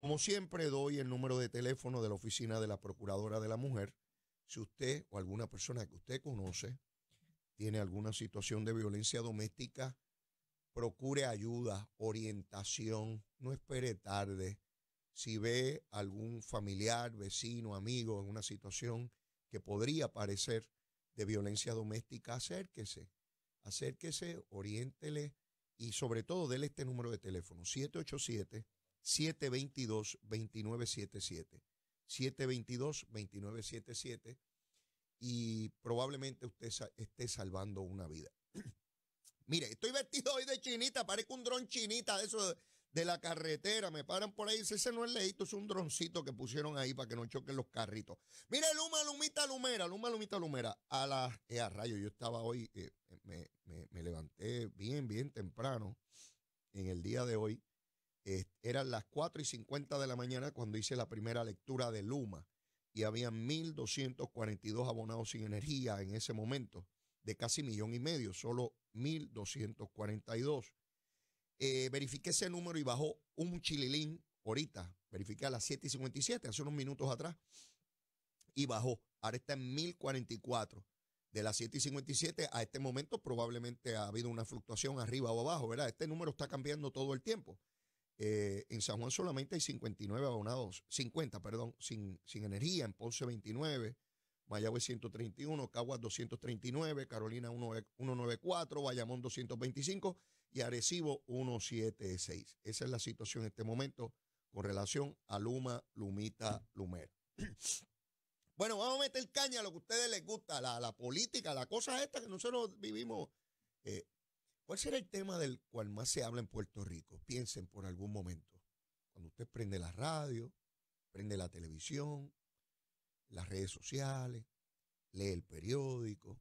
Como siempre, doy el número de teléfono de la oficina de la Procuradora de la Mujer. Si usted o alguna persona que usted conoce tiene alguna situación de violencia doméstica, procure ayuda, orientación, no espere tarde. Si ve algún familiar, vecino, amigo en una situación que podría parecer de violencia doméstica, acérquese, acérquese, oriéntele y sobre todo déle este número de teléfono, 787-722-2977. 722-2977 y probablemente usted esté salvando una vida. Mire, estoy vestido hoy de chinita, parezco un dron chinita de eso de, la carretera. Me paran por ahí. Ese no es leíto, es un droncito que pusieron ahí para que no choquen los carritos. Mire, Luma, Lumita, Lumera, Luma, Lumita, Lumera. A la eh, rayo, yo estaba hoy, eh, me, me, levanté bien, bien temprano en el día de hoy. Eran las 4 y 50 de la mañana cuando hice la primera lectura de Luma y habían 1.242 abonados sin energía en ese momento de casi millón y medio, solo 1.242. Eh, verifiqué ese número y bajó un chililín ahorita. Verifiqué a las 7 y 57, hace unos minutos atrás, y bajó. Ahora está en 1.044. De las 7 y 57 a este momento probablemente ha habido una fluctuación arriba o abajo, ¿verdad? Este número está cambiando todo el tiempo. Eh, en San Juan solamente hay 59 abonados, 50, perdón, sin, sin energía. En Ponce 29, Mayagüez 131, Caguas 239, Carolina 194, Bayamón 225 y Arecibo 176. Esa es la situación en este momento con relación a Luma, Lumita, Lumera. Bueno, vamos a meter caña a lo que a ustedes les gusta, la, la política, la cosa esta que nosotros vivimos. Eh, ¿Cuál será el tema del cual más se habla en Puerto Rico? Piensen por algún momento. Cuando usted prende la radio, prende la televisión, las redes sociales, lee el periódico.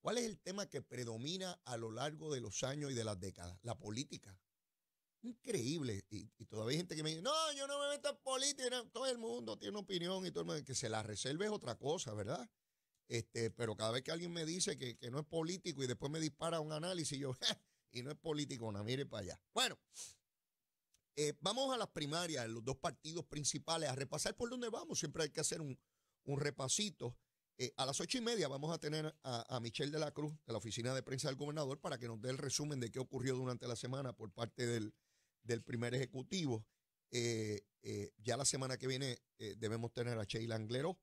¿Cuál es el tema que predomina a lo largo de los años y de las décadas? La política. Increíble. Y, todavía hay gente que me dice, no, yo no me meto en política. Todo el mundo tiene una opinión y todo el mundo, que se la reserve es otra cosa, ¿verdad? Este, pero cada vez que alguien me dice que, no es político y después me dispara un análisis, yo, y no es político, no, mire para allá. Bueno, eh, vamos a las primarias, los dos partidos principales, a repasar por dónde vamos. Siempre hay que hacer un, un repasito. Eh, a las ocho y media vamos a tener a, Michelle de la Cruz de la oficina de prensa del gobernador para que nos dé el resumen de qué ocurrió durante la semana por parte del, primer ejecutivo. Eh, ya la semana que viene debemos tener a Sheila Anglero,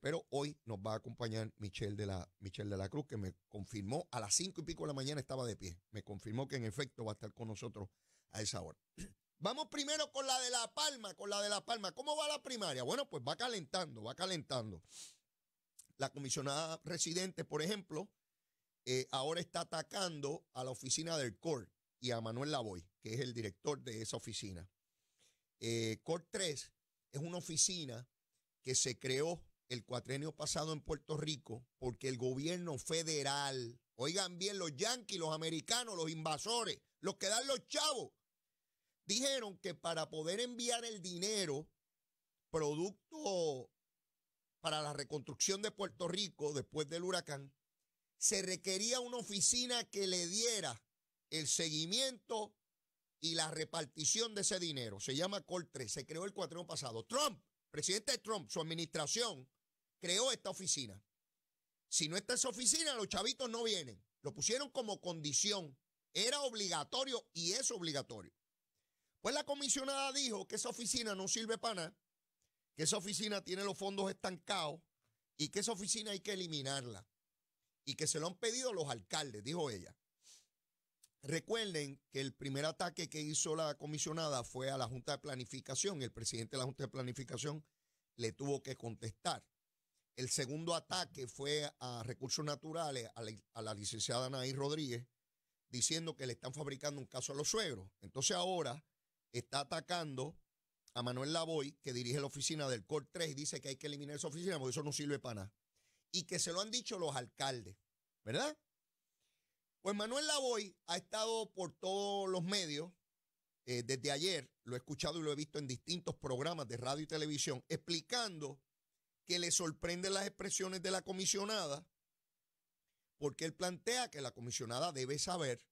pero hoy nos va a acompañar Michelle de, la, Michelle de la Cruz, que me confirmó a las cinco y pico de la mañana estaba de pie. Me confirmó que en efecto va a estar con nosotros a esa hora. Vamos primero con la de La Palma, con la de La Palma. ¿Cómo va la primaria? Bueno, pues va calentando, va calentando. La comisionada residente, por ejemplo, eh, ahora está atacando a la oficina del COR y a Manuel Lavoy, que es el director de esa oficina. Eh, COR 3 es una oficina que se creó el cuatrenio pasado en Puerto Rico porque el gobierno federal, oigan bien, los yanquis, los americanos, los invasores, los que dan los chavos, dijeron que para poder enviar el dinero producto para la reconstrucción de Puerto Rico después del huracán, se requería una oficina que le diera el seguimiento y la repartición de ese dinero. Se llama Col 3, se creó el cuatrino pasado. Trump, presidente Trump, su administración, creó esta oficina. Si no está esa oficina, los chavitos no vienen. Lo pusieron como condición. Era obligatorio y es obligatorio. Pues la comisionada dijo que esa oficina no sirve para nada, que esa oficina tiene los fondos estancados y que esa oficina hay que eliminarla. Y que se lo han pedido los alcaldes, dijo ella. Recuerden que el primer ataque que hizo la comisionada fue a la Junta de Planificación. El presidente de la Junta de Planificación le tuvo que contestar. El segundo ataque fue a Recursos Naturales, a la, licenciada Anaí Rodríguez, diciendo que le están fabricando un caso a los suegros. Entonces ahora está atacando a Manuel Lavoy, que dirige la oficina del COR 3 y dice que hay que eliminar esa oficina porque eso no sirve para nada. Y que se lo han dicho los alcaldes, ¿verdad? Pues Manuel Lavoy ha estado por todos los medios eh, desde ayer, lo he escuchado y lo he visto en distintos programas de radio y televisión, explicando que le sorprenden las expresiones de la comisionada, porque él plantea que la comisionada debe saber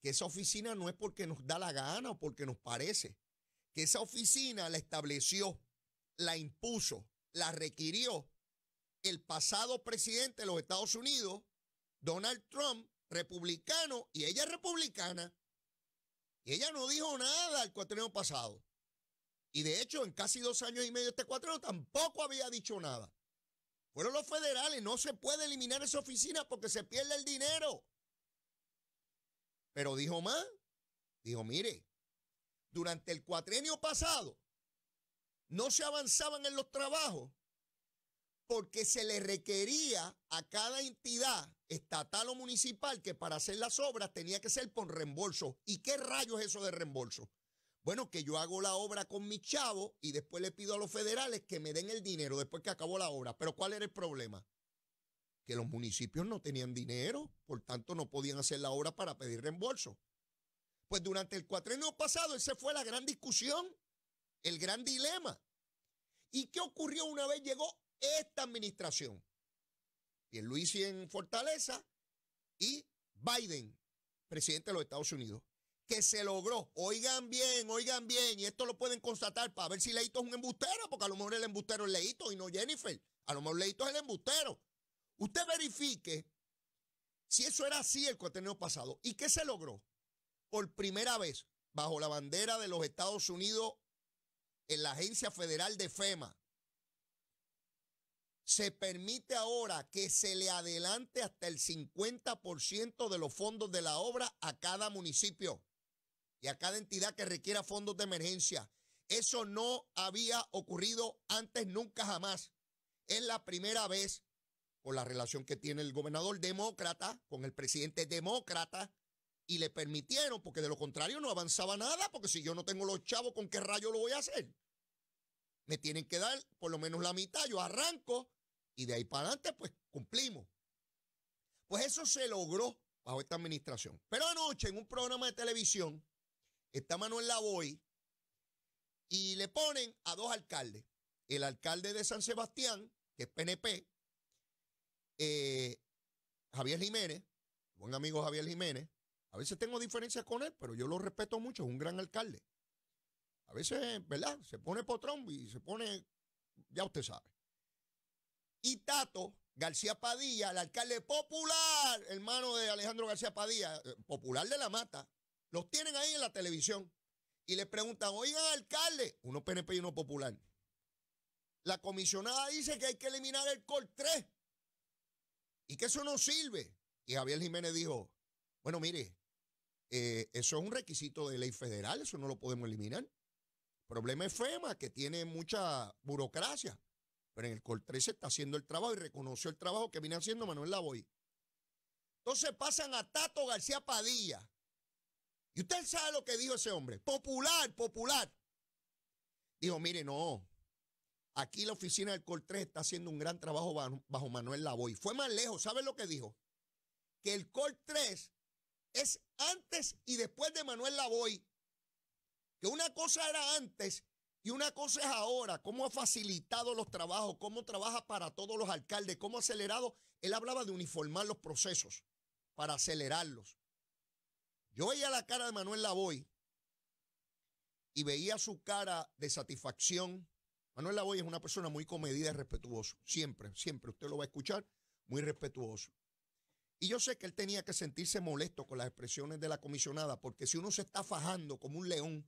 que esa oficina no es porque nos da la gana o porque nos parece, que esa oficina la estableció, la impuso, la requirió el pasado presidente de los Estados Unidos, Donald Trump, republicano, y ella es republicana. Y ella no dijo nada el cuatrienio pasado. Y de hecho, en casi dos años y medio este cuatrienio tampoco había dicho nada. Fueron los federales, no se puede eliminar esa oficina porque se pierde el dinero. Pero dijo más, dijo, mire, durante el cuatrienio pasado no se avanzaban en los trabajos porque se le requería a cada entidad estatal o municipal que para hacer las obras tenía que ser por reembolso. ¿Y qué rayos es eso de reembolso? Bueno, que yo hago la obra con mi chavo y después le pido a los federales que me den el dinero después que acabó la obra. Pero ¿cuál era el problema? Que los municipios no tenían dinero, por tanto no podían hacer la obra para pedir reembolso. Pues durante el cuatrenio pasado esa fue la gran discusión, el gran dilema. ¿Y qué ocurrió una vez llegó esta administración? Y Luis en Fortaleza y Biden, presidente de los Estados Unidos que se logró. Oigan bien, oigan bien, y esto lo pueden constatar para ver si Leito es un embustero, porque a lo mejor el embustero es Leito y no Jennifer. A lo mejor Leito es el embustero. Usted verifique si eso era así el cuatrenio pasado. ¿Y qué se logró? Por primera vez, bajo la bandera de los Estados Unidos, en la Agencia Federal de FEMA, se permite ahora que se le adelante hasta el 50% de los fondos de la obra a cada municipio y a cada entidad que requiera fondos de emergencia. Eso no había ocurrido antes nunca jamás. Es la primera vez por la relación que tiene el gobernador demócrata con el presidente demócrata y le permitieron, porque de lo contrario no avanzaba nada, porque si yo no tengo los chavos, ¿con qué rayo lo voy a hacer? Me tienen que dar por lo menos la mitad, yo arranco y de ahí para adelante pues cumplimos. Pues eso se logró bajo esta administración. Pero anoche en un programa de televisión, está Manuel Lavoy y le ponen a dos alcaldes. El alcalde de San Sebastián, que es PNP, eh, Javier Jiménez, buen amigo Javier Jiménez. A veces tengo diferencias con él, pero yo lo respeto mucho, es un gran alcalde. A veces, ¿verdad? Se pone potrón y se pone, ya usted sabe. Y Tato García Padilla, el alcalde popular, hermano de Alejandro García Padilla, eh, popular de la mata, los tienen ahí en la televisión y le preguntan, oigan, alcalde, uno PNP y uno popular. La comisionada dice que hay que eliminar el COR 3 y que eso no sirve. Y Javier Jiménez dijo, bueno, mire, eh, eso es un requisito de ley federal, eso no lo podemos eliminar. El problema es FEMA, que tiene mucha burocracia, pero en el COR 3 se está haciendo el trabajo y reconoció el trabajo que viene haciendo Manuel Lavoy. Entonces pasan a Tato García Padilla, y usted sabe lo que dijo ese hombre. Popular, popular. Dijo, mire, no. Aquí la oficina del COR 3 está haciendo un gran trabajo bajo, Manuel Lavoy. Fue más lejos. ¿Sabe lo que dijo? Que el COR 3 es antes y después de Manuel Lavoy. Que una cosa era antes y una cosa es ahora. Cómo ha facilitado los trabajos, cómo trabaja para todos los alcaldes, cómo ha acelerado. Él hablaba de uniformar los procesos para acelerarlos. Yo veía la cara de Manuel Lavoy y veía su cara de satisfacción. Manuel Lavoy es una persona muy comedida y respetuoso. Siempre, siempre. Usted lo va a escuchar muy respetuoso. Y yo sé que él tenía que sentirse molesto con las expresiones de la comisionada, porque si uno se está fajando como un león,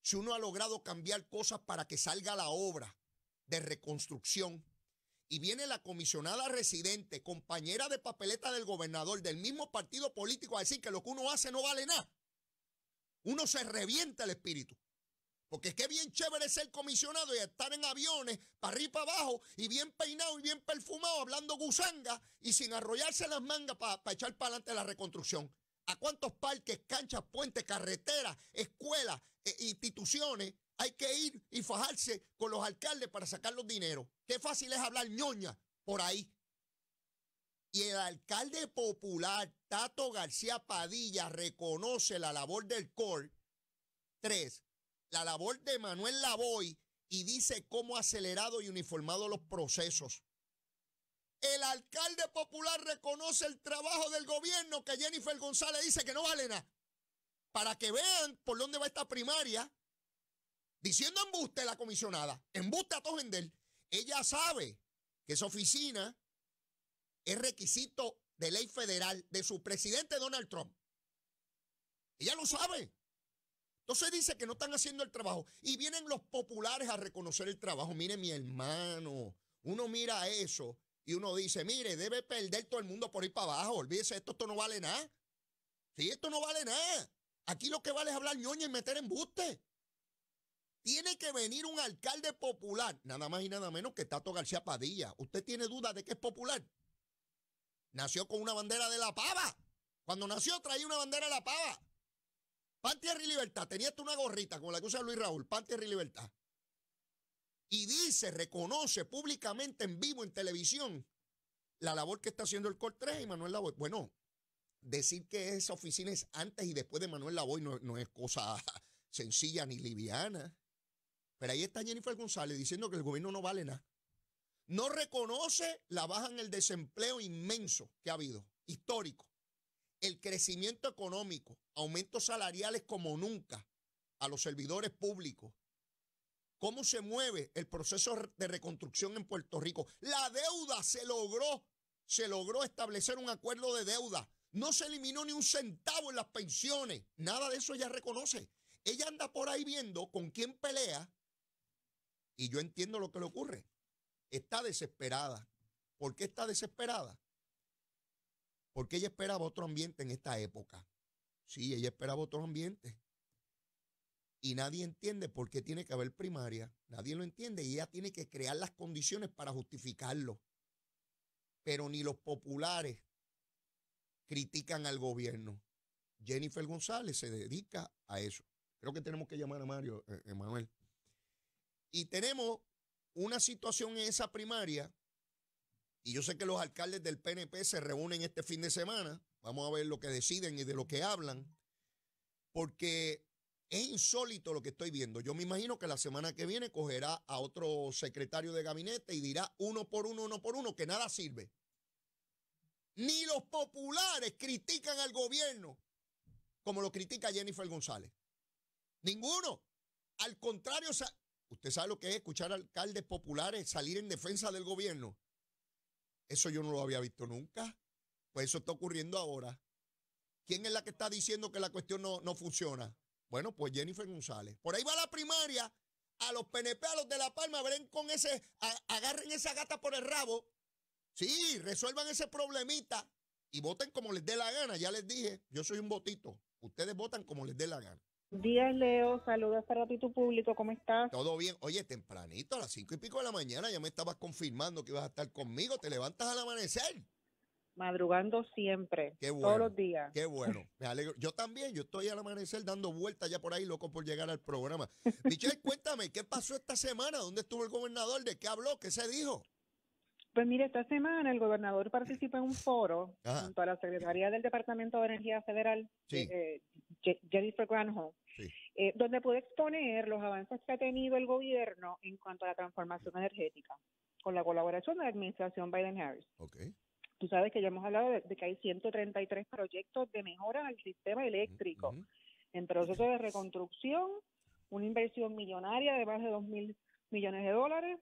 si uno ha logrado cambiar cosas para que salga la obra de reconstrucción, y viene la comisionada residente, compañera de papeleta del gobernador del mismo partido político a decir que lo que uno hace no vale nada. Uno se revienta el espíritu. Porque es que bien chévere ser comisionado y estar en aviones para arriba y para abajo y bien peinado y bien perfumado hablando gusanga y sin arrollarse las mangas para echar para adelante la reconstrucción. ¿A cuántos parques, canchas, puentes, carreteras, escuelas, e instituciones hay que ir y fajarse con los alcaldes para sacar los dineros. Qué fácil es hablar ñoña por ahí. Y el alcalde popular, Tato García Padilla, reconoce la labor del COR. Tres, la labor de Manuel Lavoy y dice cómo ha acelerado y uniformado los procesos. El alcalde popular reconoce el trabajo del gobierno que Jennifer González dice que no vale nada. Para que vean por dónde va esta primaria, diciendo embuste la comisionada, embuste a todo. Ella sabe que esa oficina es requisito de ley federal de su presidente Donald Trump. Ella lo sabe. Entonces dice que no están haciendo el trabajo. Y vienen los populares a reconocer el trabajo. Mire, mi hermano, uno mira eso y uno dice, mire, debe perder todo el mundo por ir para abajo. Olvídese, esto, esto no vale nada. Sí, esto no vale nada. Aquí lo que vale es hablar ñoña y meter embuste. Tiene que venir un alcalde popular, nada más y nada menos que Tato García Padilla. ¿Usted tiene duda de que es popular? Nació con una bandera de la pava. Cuando nació traía una bandera de la pava. Pan, Tierra y Libertad. Tenía hasta una gorrita como la que usa Luis Raúl. Pan, Tierra y Libertad. Y dice, reconoce públicamente en vivo en televisión la labor que está haciendo el Cor 3 y Manuel Lavoy. Bueno, decir que esa oficina es antes y después de Manuel Lavoy no es cosa sencilla ni liviana. Pero ahí está Jennifer González diciendo que el gobierno no vale nada. No reconoce la baja en el desempleo inmenso que ha habido, histórico. El crecimiento económico, aumentos salariales como nunca a los servidores públicos. ¿Cómo se mueve el proceso de reconstrucción en Puerto Rico? La deuda se logró, se logró establecer un acuerdo de deuda. No se eliminó ni un centavo en las pensiones. Nada de eso ella reconoce. Ella anda por ahí viendo con quién pelea y yo entiendo lo que le ocurre. Está desesperada. ¿Por qué está desesperada? Porque ella esperaba otro ambiente en esta época. Sí, ella esperaba otro ambiente. Y nadie entiende por qué tiene que haber primaria. Nadie lo entiende y ella tiene que crear las condiciones para justificarlo. Pero ni los populares critican al gobierno. Jennifer González se dedica a eso. Creo que tenemos que llamar a Mario, eh, Emanuel. Y tenemos una situación en esa primaria, y yo sé que los alcaldes del PNP se reúnen este fin de semana, vamos a ver lo que deciden y de lo que hablan, porque es insólito lo que estoy viendo. Yo me imagino que la semana que viene cogerá a otro secretario de gabinete y dirá uno por uno, uno por uno, que nada sirve. Ni los populares critican al gobierno como lo critica Jennifer González. Ninguno. Al contrario, ¿Usted sabe lo que es escuchar alcaldes populares salir en defensa del gobierno? Eso yo no lo había visto nunca. Pues eso está ocurriendo ahora. ¿Quién es la que está diciendo que la cuestión no, no funciona? Bueno, pues Jennifer González. Por ahí va la primaria. A los PNP, a los de La Palma, ven con ese, agarren esa gata por el rabo. Sí, resuelvan ese problemita y voten como les dé la gana. Ya les dije, yo soy un votito. Ustedes votan como les dé la gana. Días, Leo. Saludos para ti, tu público. ¿Cómo estás? Todo bien. Oye, tempranito, a las cinco y pico de la mañana, ya me estabas confirmando que ibas a estar conmigo. ¿Te levantas al amanecer? Madrugando siempre. Todos los días. Qué bueno. Me alegro. Yo también. Yo estoy al amanecer dando vueltas ya por ahí, loco por llegar al programa. Michelle, cuéntame, ¿qué pasó esta semana? ¿Dónde estuvo el gobernador? ¿De qué habló? ¿Qué se dijo? Pues mire, esta semana el gobernador participa en un foro junto a la Secretaría del Departamento de Energía Federal, eh, Jennifer Granholm, eh, donde puede exponer los avances que ha tenido el gobierno en cuanto a la transformación energética, con la colaboración de la administración Biden-Harris. Okay. Tú sabes que ya hemos hablado de, que hay 133 proyectos de mejora al sistema eléctrico, en proceso de reconstrucción, una inversión millonaria de más de 2 mil millones de dólares,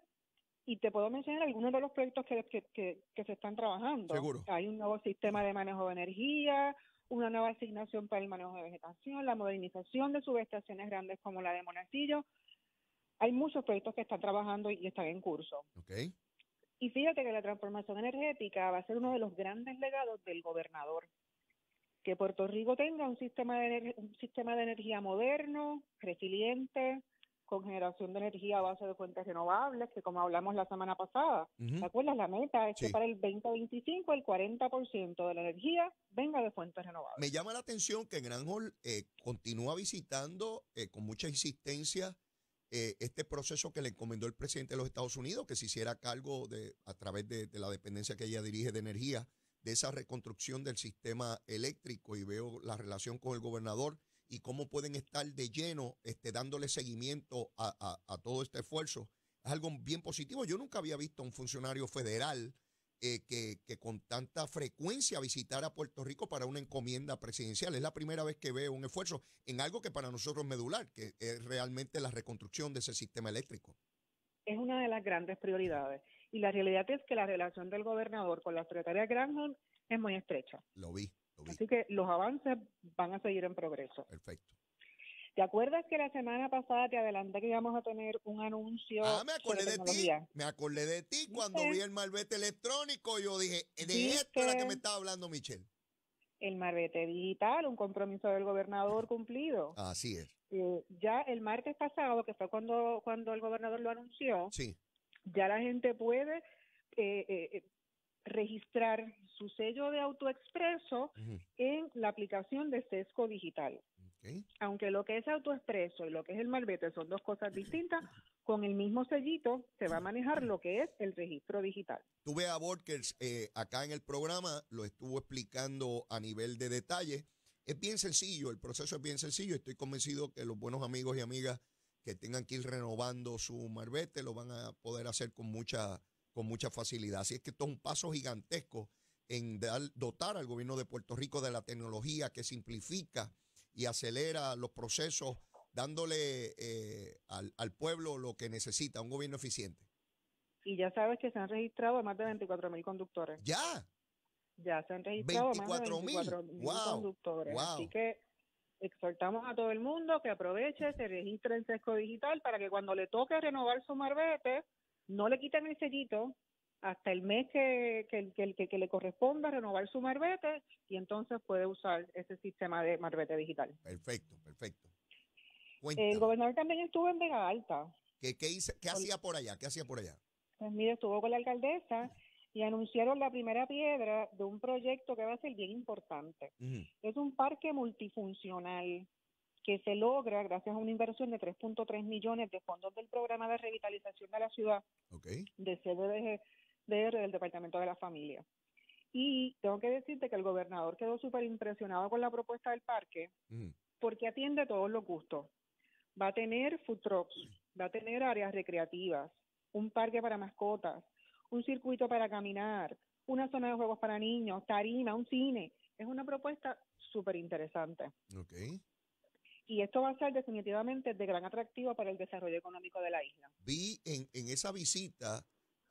y te puedo mencionar algunos de los proyectos que, que, que, se están trabajando. Hay un nuevo sistema de manejo de energía, una nueva asignación para el manejo de vegetación, la modernización de subestaciones grandes como la de Monacillo. Hay muchos proyectos que están trabajando y están en curso. Okay. Y fíjate que la transformación energética va a ser uno de los grandes legados del gobernador. Que Puerto Rico tenga un sistema de, un sistema de energía moderno, resiliente, con generación de energía a base de fuentes renovables, que como hablamos la semana pasada, ¿te acuerdas? La meta es que para el 2025 el 40% de la energía venga de fuentes renovables. Me llama la atención que Granholm eh, continúa visitando eh, con mucha insistencia eh, este proceso que le encomendó el presidente de los Estados Unidos, que se hiciera cargo de, a través de, de la dependencia que ella dirige de energía, de esa reconstrucción del sistema eléctrico y veo la relación con el gobernador y cómo pueden estar de lleno este, dándole seguimiento a, todo este esfuerzo. Es algo bien positivo. Yo nunca había visto a un funcionario federal eh, que, que, con tanta frecuencia visitara Puerto Rico para una encomienda presidencial. Es la primera vez que veo un esfuerzo en algo que para nosotros es medular, que es realmente la reconstrucción de ese sistema eléctrico. Es una de las grandes prioridades. Y la realidad es que la relación del gobernador con la secretaria Granholm es muy estrecha. Lo vi. Así que los avances van a seguir en progreso. Perfecto. ¿Te acuerdas que la semana pasada te adelanté que íbamos a tener un anuncio? Ah, me acordé de ti. Me acordé de ti cuando vi el malvete electrónico. Yo dije, de esto era que me estaba hablando Michelle. El malvete digital, un compromiso del gobernador cumplido. Así es. Eh, ya el martes pasado, que fue cuando, cuando el gobernador lo anunció, sí. ya la gente puede eh, eh, registrar su sello de autoexpreso en la aplicación de Sesco Digital. Aunque lo que es autoexpreso y lo que es el malvete son dos cosas distintas, con el mismo sellito se va a manejar lo que es el registro digital. Tuve a Borkers eh, acá en el programa, lo estuvo explicando a nivel de detalle. Es bien sencillo, el proceso es bien sencillo. Estoy convencido que los buenos amigos y amigas que tengan que ir renovando su marbete lo van a poder hacer con mucha, con mucha facilidad. Así es que esto es un paso gigantesco en dotar al gobierno de Puerto Rico de la tecnología que simplifica y acelera los procesos, dándole eh, al, pueblo lo que necesita, un gobierno eficiente. Y ya sabes que se han registrado más de 24 mil conductores. ¿Ya? Ya se han registrado más de 24 mil conductores. Así que exhortamos a todo el mundo que aproveche, se registre en Sesco Digital para que cuando le toque renovar su marbete, no le quiten el sellito, hasta el mes que, que, que, le corresponda renovar su marbete y entonces puede usar ese sistema de marbete digital. Perfecto, perfecto. El gobernador también estuvo en Vega Alta. ¿Qué, qué, qué hacía por allá? ¿Qué hacía por allá? Pues mire, estuvo con la alcaldesa y anunciaron la primera piedra de un proyecto que va a ser bien importante. Es un parque multifuncional que se logra gracias a una inversión de 3.3 millones de fondos del programa de revitalización de la ciudad okay. de CDBG del Departamento de la Familia. Y tengo que decirte que el gobernador quedó súper impresionado con la propuesta del parque porque atiende todos los gustos. Va a tener food trucks, va a tener áreas recreativas, un parque para mascotas, un circuito para caminar, una zona de juegos para niños, tarima, un cine. Es una propuesta súper interesante. Okay. Y esto va a ser definitivamente de gran atractivo para el desarrollo económico de la isla. Vi en, en esa visita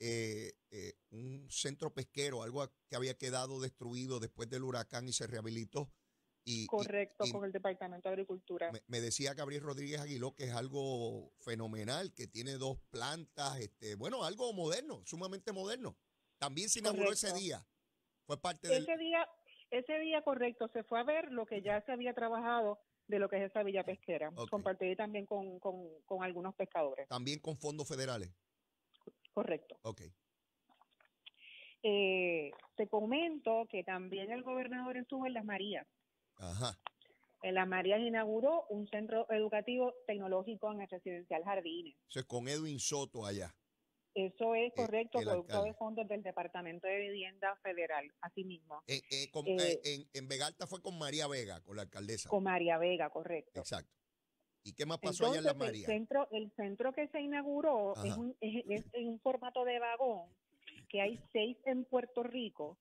eh, eh, un centro pesquero, algo que había quedado destruido después del huracán y se rehabilitó. Y, Correcto, con el Departamento de Agricultura. Me, decía Gabriel Rodríguez Aguiló que es algo fenomenal, que tiene dos plantas, este, bueno, algo moderno, sumamente moderno. También se inauguró ese día. Fue parte de ese día, ese día correcto, se fue a ver lo que ya se había trabajado de lo que es esa villa pesquera. Compartí también con, con, con algunos pescadores. También con fondos federales. Correcto. Ok. Eh, te comento que también el gobernador estuvo en Las Marías. Ajá. En Las Marías inauguró un centro educativo tecnológico en el residencial Jardines. Eso es con Edwin Soto allá. Eso es eh, correcto, producto de fondos del Departamento de Vivienda Federal, así mismo. Eh, en, en Vegalta fue con María Vega, con la alcaldesa. Con María Vega, correcto. Exacto. ¿Y qué más pasó allá en la María? El centro, el centro que se inauguró es, un, es, en un formato de vagón, que hay seis en Puerto Rico,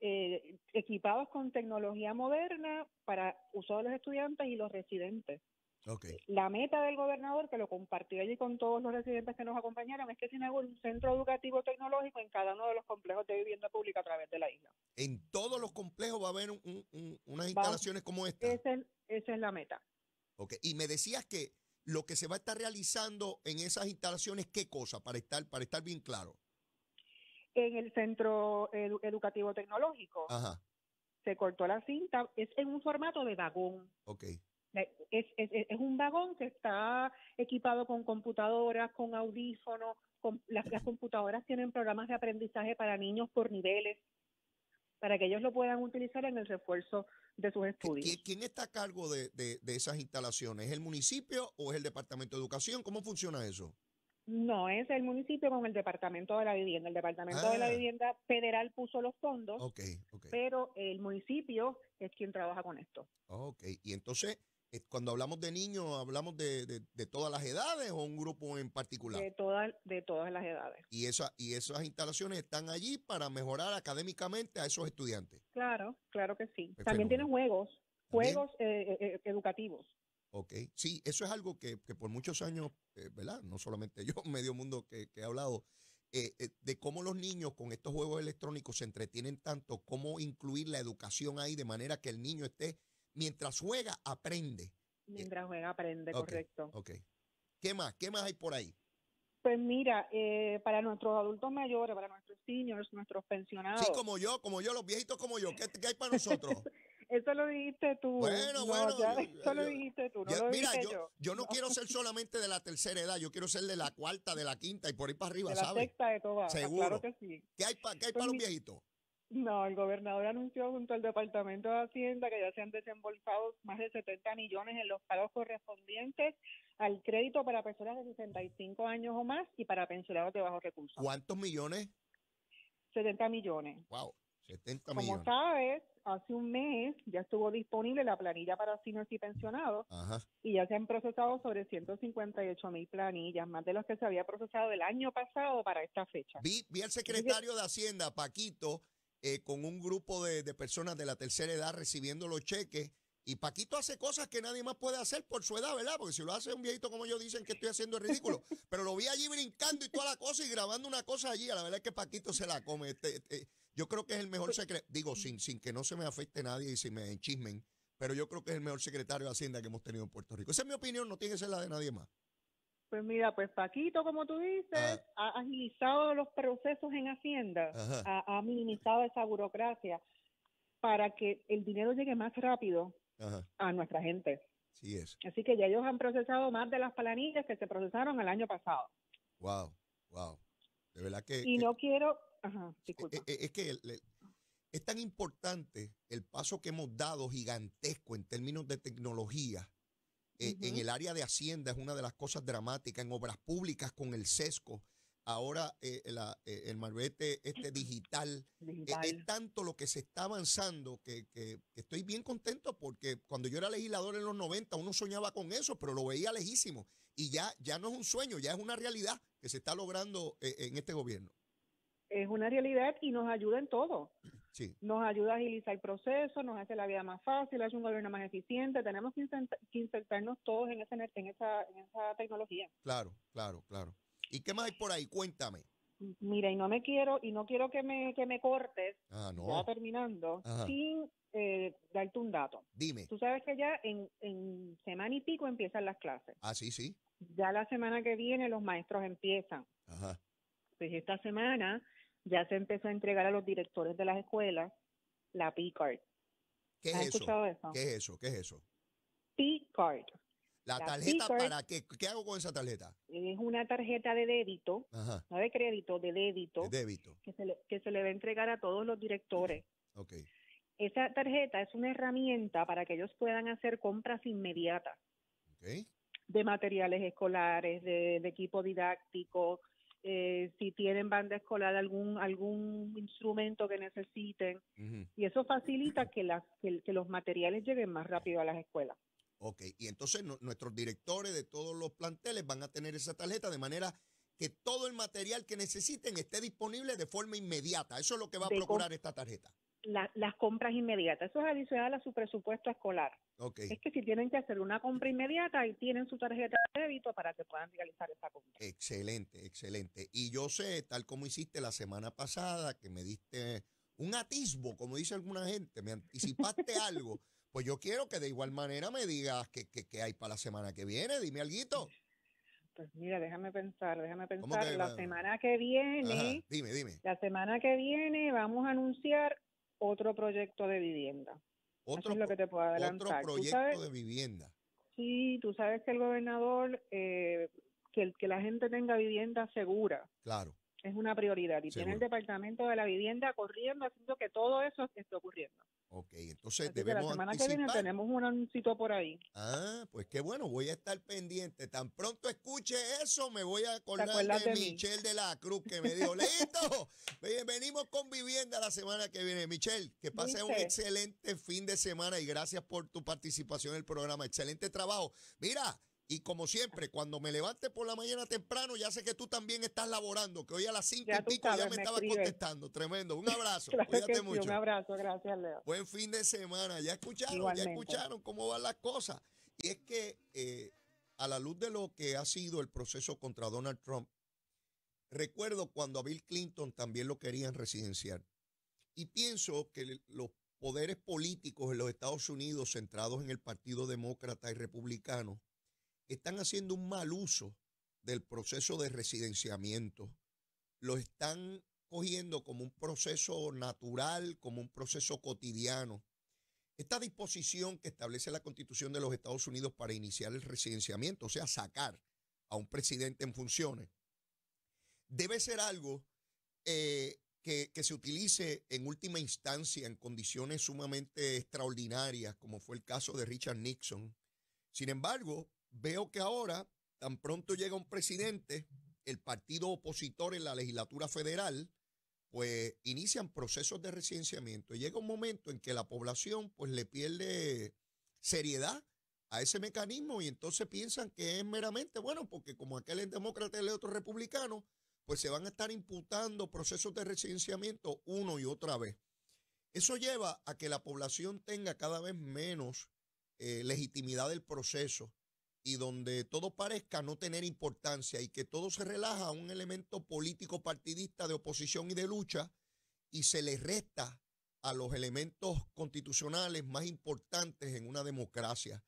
eh, equipados con tecnología moderna para uso de los estudiantes y los residentes. Okay. La meta del gobernador, que lo compartió allí con todos los residentes que nos acompañaron, es que se inaugure un centro educativo tecnológico en cada uno de los complejos de vivienda pública a través de la isla. En todos los complejos va a haber unas instalaciones como esta. esa es la meta. Okay. Y me decías que lo que se va a estar realizando en esas instalaciones, ¿qué cosa? Para estar, para estar bien claro. En el centro educativo tecnológico. Ajá. Se cortó la cinta, es en un formato de vagón. Ok. Es, es, es un vagón que está equipado con computadoras, con audífonos, con, las, las computadoras tienen programas de aprendizaje para niños por niveles, para que ellos lo puedan utilizar en el refuerzo de sus estudios. ¿Quién está a cargo de, esas instalaciones? ¿Es el municipio o es el Departamento de Educación? ¿Cómo funciona eso? No, es el municipio con el Departamento de la Vivienda. El Departamento de la ah. Vivienda Federal puso los fondos, okay, okay. pero el municipio es quien trabaja con esto. Ok, y entonces Eh, Cuando hablamos de niños, ¿hablamos de, de- de todas las edades o un grupo en particular? De todas, de todas las edades. Y, esa, y esas instalaciones están allí para mejorar académicamente a esos estudiantes. Claro, claro que sí. Qué También tienen juegos, También. juegos eh, eh, educativos. Ok, sí, eso es algo que, que por muchos años, eh, ¿verdad? No solamente yo, medio mundo que, que he hablado, eh, eh, de cómo los niños con estos juegos electrónicos se entretienen tanto, cómo incluir la educación ahí de manera que el niño esté, mientras juega, aprende. Mientras juega, aprende, correcto. Ok. ¿Qué más? ¿Qué más hay por ahí? Pues mira, eh, para nuestros adultos mayores, para nuestros seniors, nuestros pensionados. Sí, como yo, como yo, los viejitos como yo. ¿Qué, qué hay para nosotros? Eso lo dijiste tú. Bueno, No, bueno, ya- yo- eso lo dijiste tú, no lo mira, dije yo, yo. yo no No. quiero ser solamente de la tercera edad, yo quiero ser de la cuarta, de la quinta y por ahí para arriba, De la ¿sabes? sexta de todas. Seguro. Claro que sí. ¿Qué hay, pa- qué hay Pues para los mi- viejitos? No, el gobernador anunció junto al Departamento de Hacienda que ya se han desembolsado más de 70 millones en los pagos correspondientes al crédito para personas de 65 años o más y para pensionados de bajos recursos. ¿Cuántos millones? 70 millones. Wow, 70 Como millones. sabes, hace un mes ya estuvo disponible la planilla para seniors y pensionados Ajá. y ya se han procesado sobre 158 mil planillas, más de los que se había procesado el año pasado para esta fecha. Vi, vi al secretario de Hacienda, Paquito, eh, con un grupo de, de personas de la tercera edad recibiendo los cheques. Y Paquito hace cosas que nadie más puede hacer por su edad, ¿verdad? Porque si lo hace un viejito como yo, dicen que estoy haciendo es ridículo. Pero lo vi allí brincando y toda la cosa y grabando una cosa allí. La verdad es que Paquito se la come. Este, este, yo creo que es el mejor secretario. Digo, sin, sin que no se me afecte nadie y se me enchismen. Pero yo creo que es el mejor secretario de Hacienda que hemos tenido en Puerto Rico. Esa es mi opinión, no tiene que ser la de nadie más. Pues mira, pues Paquito, como tú dices, Ah. ha agilizado los procesos en Hacienda, ha, ha minimizado esa burocracia para que el dinero llegue más rápido Ajá. a nuestra gente. Sí es. Así que ya ellos han procesado más de las planillas que se procesaron el año pasado. Wow, wow. De verdad que. Y que- no quiero, ajá, disculpa. Eh, eh, es que el- el- es tan importante el paso que hemos dado gigantesco en términos de tecnología. Eh, En el área de Hacienda es una de las cosas dramáticas, en obras públicas con el sesco. Ahora eh, la- eh, el marbete este digital. Digital. Es tanto lo que se está avanzando que, que- que estoy bien contento porque cuando yo era legislador en los 90 uno soñaba con eso, pero lo veía lejísimo. Y ya, ya no es un sueño, ya es una realidad que se está logrando en este gobierno. Es una realidad y nos ayuda en todo. Sí. Nos ayuda a agilizar el proceso, nos hace la vida más fácil, hace un gobierno más eficiente. Tenemos que, inserta- que insertarnos todos en, ese, en, esa, en esa tecnología. Claro, claro, claro. ¿Y qué más hay por ahí? Cuéntame. Mira, y no me quiero, y no quiero que me, que me cortes, Ah, ya no. terminando, Ajá. sin eh, darte un dato. Dime. Tú sabes que ya en, en semana y pico empiezan las clases. Ah, sí, sí. Ya la semana que viene los maestros empiezan. Ajá. Pues esta semana ya se empezó a entregar a los directores de las escuelas la P-Card. ¿Qué ¿Has es eso? escuchado eso? ¿Qué es eso? ¿Qué es eso? P-Card La La tarjeta para qué? ¿Qué hago con esa tarjeta? es una tarjeta de débito, Ajá. no de crédito, de débito, De débito. que se, le, que se le va a entregar a todos los directores. Ok. Esa tarjeta es una herramienta para que ellos puedan hacer compras inmediatas Ok. de materiales escolares, de, de equipo didáctico, eh, si tienen banda escolar, algún algún instrumento que necesiten. Y eso facilita que, las, que, que los materiales lleguen más rápido a las escuelas. Ok. Y entonces nu- nuestros directores de todos los planteles van a tener esa tarjeta de manera que todo el material que necesiten esté disponible de forma inmediata. Eso es lo que va a De procurar esta tarjeta. La- las compras inmediatas, eso es adicional a su presupuesto escolar. Ok. Es que si tienen que hacer una compra inmediata, ahí tienen su tarjeta de débito para que puedan realizar esa compra. Excelente, excelente. Y yo sé, tal como hiciste la semana pasada, que me diste un atisbo, como dice alguna gente, me anticipaste algo, pues yo quiero que de igual manera me digas qué que, que hay para la semana que viene. Dime algo. Pues mira, déjame pensar, déjame ¿Cómo pensar. que La semana que viene, Dime, dime. la semana que viene vamos a anunciar otro proyecto de vivienda. Otro, Eso es lo que te puedo otro adelantar. ¿Tú proyecto sabes? de vivienda. Sí, tú sabes que el gobernador, eh, que, el- que la gente tenga vivienda segura Claro. es una prioridad y tiene el Seguro. departamento de la vivienda corriendo, haciendo que todo eso esté ocurriendo. Ok, entonces debemos La semana que viene tenemos un anuncito por ahí. Ah, pues qué bueno, voy a estar pendiente. Tan pronto escuche eso, me voy a acordar de, Michelle de la Cruz que me dijo, listo, venimos con vivienda la semana que viene. Michelle, que pase un excelente fin de semana y gracias por tu participación en el programa. Excelente trabajo. Mira, y como siempre, cuando me levante por la mañana temprano, ya sé que tú también estás laborando, que hoy a las cinco y pico ya me, estaba contestando. Tremendo. Un abrazo. Cuídate mucho. un abrazo, gracias, Leo. Buen fin de semana. Ya escucharon, ya escucharon cómo van las cosas. Y es que eh, a la luz de lo que ha sido el proceso contra Donald Trump, recuerdo cuando a Bill Clinton también lo querían residenciar. Y pienso que los poderes políticos en los Estados Unidos, centrados en el Partido Demócrata y Republicano, están haciendo un mal uso del proceso de residenciamiento. Lo están cogiendo como un proceso natural, como un proceso cotidiano. Esta disposición que establece la Constitución de los Estados Unidos para iniciar el residenciamiento, o sea, sacar a un presidente en funciones, debe ser algo eh, que, que, se utilice en última instancia en condiciones sumamente extraordinarias, como fue el caso de Richard Nixon. Sin embargo, veo que ahora, tan pronto llega un presidente, el partido opositor en la legislatura federal, pues inician procesos de residenciamiento. Y llega un momento en que la población pues le pierde seriedad a ese mecanismo y entonces piensan que es meramente, bueno, porque como aquel es demócrata y el otro republicano, pues se van a estar imputando procesos de residenciamiento uno y otra vez. Eso lleva a que la población tenga cada vez menos eh, legitimidad del proceso y donde todo parezca no tener importancia y que todo se relaja a un elemento político partidista de oposición y de lucha y se le resta a los elementos constitucionales más importantes en una democracia.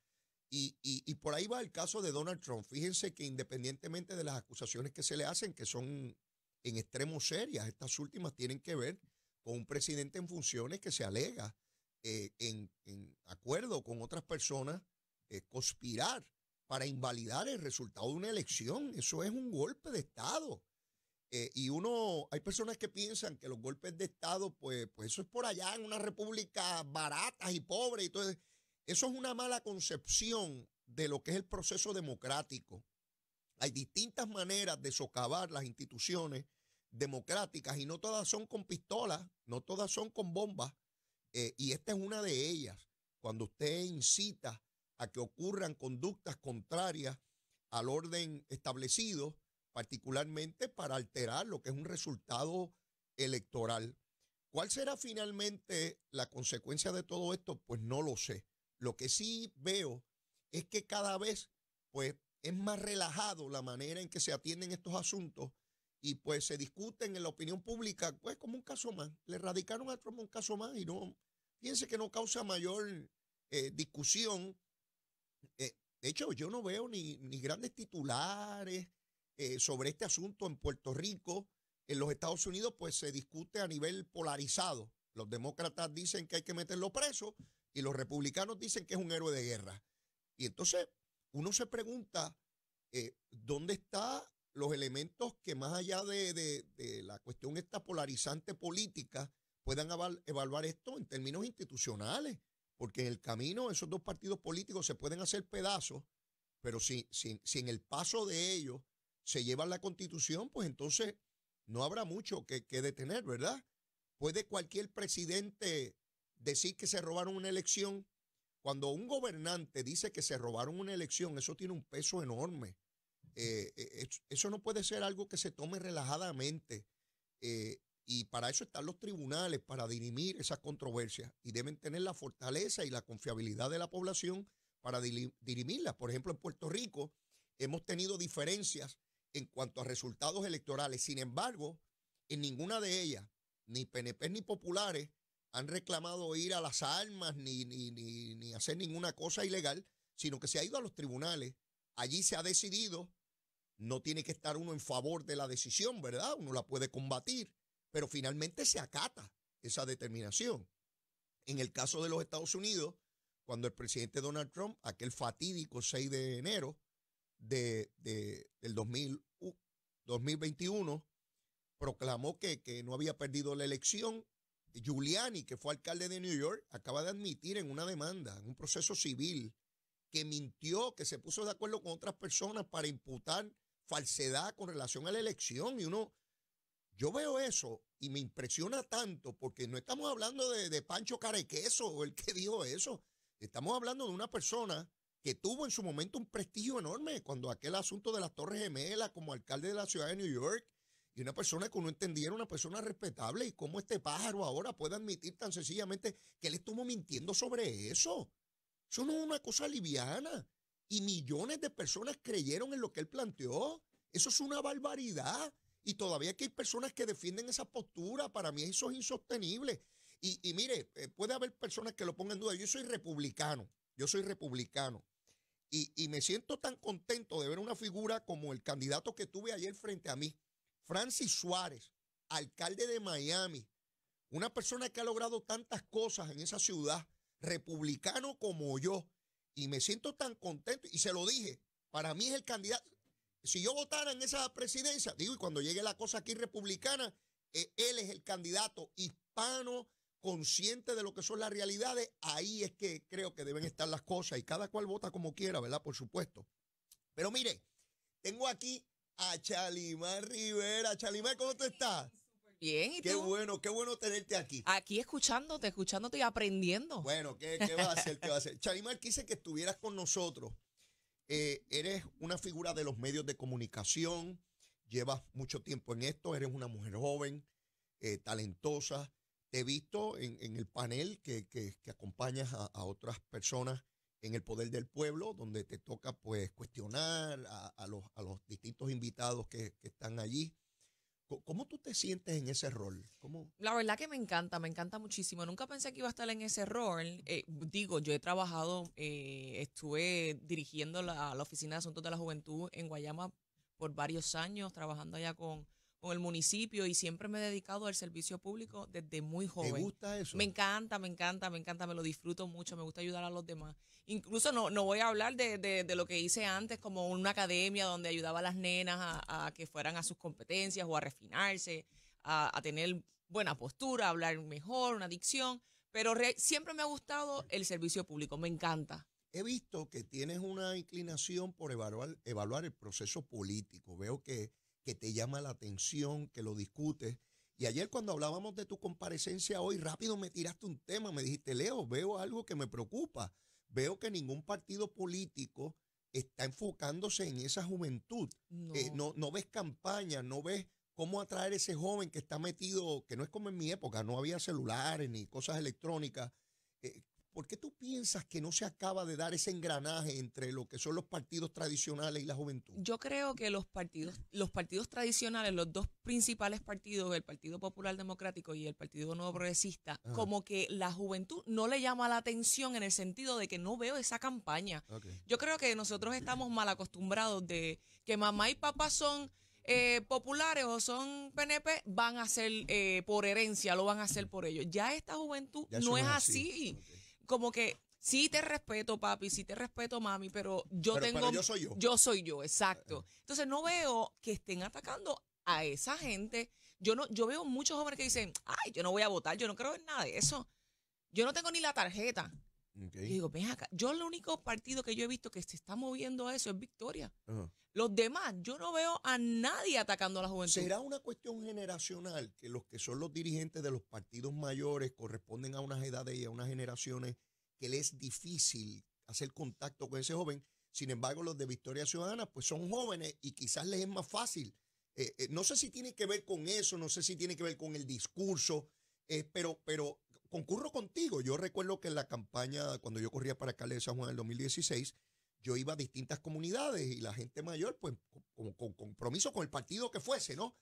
Y, y, por ahí va el caso de Donald Trump. Fíjense que independientemente de las acusaciones que se le hacen, que son en extremo serias, estas últimas tienen que ver con un presidente en funciones que se alega eh, en, acuerdo con otras personas eh, conspirar para invalidar el resultado de una elección. Eso es un golpe de Estado. Eh, y uno, hay personas que piensan que los golpes de Estado, pues, pues eso es por allá en una república barata y pobre. Y todo. Eso es una mala concepción de lo que es el proceso democrático. Hay distintas maneras de socavar las instituciones democráticas y no todas son con pistolas, no todas son con bombas. Eh, y esta es una de ellas. Cuando usted incita a que ocurran conductas contrarias al orden establecido, particularmente para alterar lo que es un resultado electoral. ¿Cuál será finalmente la consecuencia de todo esto? Pues no lo sé. Lo que sí veo es que cada vez pues es más relajado la manera en que se atienden estos asuntos y pues se discuten en la opinión pública pues como un caso más. Le radicaron a Trump un caso más y no, piense que no causa mayor eh, discusión eh, de hecho, yo no veo ni, grandes titulares eh, sobre este asunto en Puerto Rico. En los Estados Unidos, pues se discute a nivel polarizado. Los demócratas dicen que hay que meterlo preso y los republicanos dicen que es un héroe de guerra. Y entonces uno se pregunta, eh, ¿dónde están los elementos que más allá de, de, la cuestión esta polarizante política puedan evaluar esto en términos institucionales? Porque en el camino esos dos partidos políticos se pueden hacer pedazos, pero si, si, en el paso de ellos se lleva la constitución, pues entonces no habrá mucho que, que detener, ¿verdad? ¿Puede cualquier presidente decir que se robaron una elección? Cuando un gobernante dice que se robaron una elección, eso tiene un peso enorme. Eh, eh, eso no puede ser algo que se tome relajadamente. Eh, y para eso están los tribunales, para dirimir esas controversias. Y deben tener la fortaleza y la confiabilidad de la población para dirimirlas. Por ejemplo, en Puerto Rico hemos tenido diferencias en cuanto a resultados electorales. Sin embargo, en ninguna de ellas, ni PNP ni populares, han reclamado ir a las armas ni, ni, ni, ni hacer ninguna cosa ilegal, sino que se ha ido a los tribunales. Allí se ha decidido, no tiene que estar uno en favor de la decisión, ¿verdad? Uno la puede combatir, pero finalmente se acata esa determinación. En el caso de los Estados Unidos, cuando el presidente Donald Trump, aquel fatídico 6 de enero de, del 2021, proclamó que, que no había perdido la elección, Giuliani, que fue alcalde de New York, acaba de admitir en una demanda, en un proceso civil, que mintió, que se puso de acuerdo con otras personas para imputar falsedad con relación a la elección. Y uno, yo veo eso y me impresiona tanto porque no estamos hablando de, Pancho Carequeso o el que dijo eso. Estamos hablando de una persona que tuvo en su momento un prestigio enorme cuando aquel asunto de las Torres Gemelas como alcalde de la ciudad de New York y una persona que uno entendiera una persona respetable y cómo este pájaro ahora puede admitir tan sencillamente que él estuvo mintiendo sobre eso. Eso no es una cosa liviana. Y millones de personas creyeron en lo que él planteó. Eso es una barbaridad. Y todavía que hay personas que defienden esa postura. Para mí eso es insostenible. Y, mire, eh, puede haber personas que lo pongan en duda. Yo soy republicano. Yo soy republicano. Y, y me siento tan contento de ver una figura como el candidato que tuve ayer frente a mí, Francis Suárez, alcalde de Miami, una persona que ha logrado tantas cosas en esa ciudad, republicano como yo, y me siento tan contento, y se lo dije, para mí es el candidato, si yo votara en esa presidencia, digo, y cuando llegue la cosa aquí republicana, eh, él es el candidato hispano, consciente de lo que son las realidades, ahí es que creo que deben estar las cosas, y cada cual vota como quiera, ¿verdad? Por supuesto. Pero mire, tengo aquí a Chalimar Rivera. Chalimar, ¿cómo tú estás? Bien, ¿y Qué bueno, qué bueno tenerte aquí. Aquí escuchándote, escuchándote y aprendiendo. Bueno, ¿qué, va a hacer? ¿Qué va a hacer? Chalimar, quise que estuvieras con nosotros. Eh, eres una figura de los medios de comunicación, llevas mucho tiempo en esto, eres una mujer joven, eh, talentosa. Te he visto en, el panel que, acompañas a, otras personas en el poder del pueblo, donde te toca pues cuestionar a, los, a los, distintos invitados que, están allí. ¿Cómo tú te sientes en ese rol? ¿Cómo? La verdad que me encanta, me encanta muchísimo. Nunca pensé que iba a estar en ese rol. Eh, digo, yo he trabajado, eh, estuve dirigiendo la, la, Oficina de Asuntos de la Juventud en Guayama por varios años, trabajando allá con, con el municipio y siempre me he dedicado al servicio público desde muy joven. ¿Te gusta eso? Me encanta, me encanta, me encanta, me lo disfruto mucho, me gusta ayudar a los demás. Incluso no, no voy a hablar de, de, lo que hice antes como una academia donde ayudaba a las nenas a, que fueran a sus competencias o a refinarse, a, tener buena postura, a hablar mejor, una dicción, pero siempre me ha gustado el servicio público, me encanta. He visto que tienes una inclinación por evaluar, evaluar el proceso político. Veo que que te llama la atención, que lo discutes. Y ayer cuando hablábamos de tu comparecencia hoy, rápido me tiraste un tema, me dijiste, Leo, veo algo que me preocupa. Veo que ningún partido político está enfocándose en esa juventud. Eh, no, no, ves campaña, no ves cómo atraer ese joven que está metido, que no es como en mi época, no había celulares ni cosas electrónicas. Eh, ¿Por qué tú piensas que no se acaba de dar ese engranaje entre lo que son los partidos tradicionales y la juventud? Yo creo que los partidos, los partidos tradicionales, los dos principales partidos, el Partido Popular Democrático y el Partido Nuevo Progresista, como que la juventud no le llama la atención en el sentido de que no veo esa campaña. Yo creo que nosotros estamos mal acostumbrados de que mamá y papá son eh, populares o son PNP, van a ser eh, por herencia, lo van a hacer por ellos. Ya esta juventud no es así como que sí te respeto, papi, sí te respeto, mami, pero yo tengo. yo soy yo. Yo soy yo, exacto. Entonces no veo que estén atacando a esa gente. Yo no, yo veo muchos jóvenes que dicen, ay, yo no voy a votar, yo no creo en nada de eso. Yo no tengo ni la tarjeta. Y digo, ven acá, yo el único partido que yo he visto que se está moviendo a eso es Victoria. Los demás, yo no veo a nadie atacando a la juventud. ¿Será una cuestión generacional que los que son los dirigentes de los partidos mayores corresponden a unas edades y a unas generaciones que les es difícil hacer contacto con ese joven? Sin embargo, los de Victoria Ciudadana, pues son jóvenes y quizás les es más fácil. Eh, eh, no sé si tiene que ver con eso, no sé si tiene que ver con el discurso, eh, pero, pero concurro contigo. Yo recuerdo que en la campaña, cuando yo corría para de San Juan en el 2016, yo iba a distintas comunidades y la gente mayor, pues, como con compromiso con el partido que fuese, ¿no?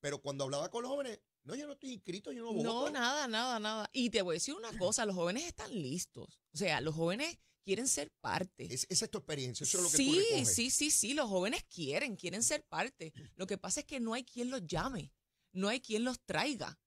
Pero cuando hablaba con los jóvenes, no, yo no estoy inscrito, yo no voto. No, nada, nada, nada. Y te voy a decir una cosa, los jóvenes están listos. O sea, los jóvenes quieren ser parte. esa es tu experiencia, eso es lo que sí, tú Sí, sí, sí, los jóvenes quieren, quieren ser parte. Lo que pasa es que no hay quien los llame, no hay quien los traiga.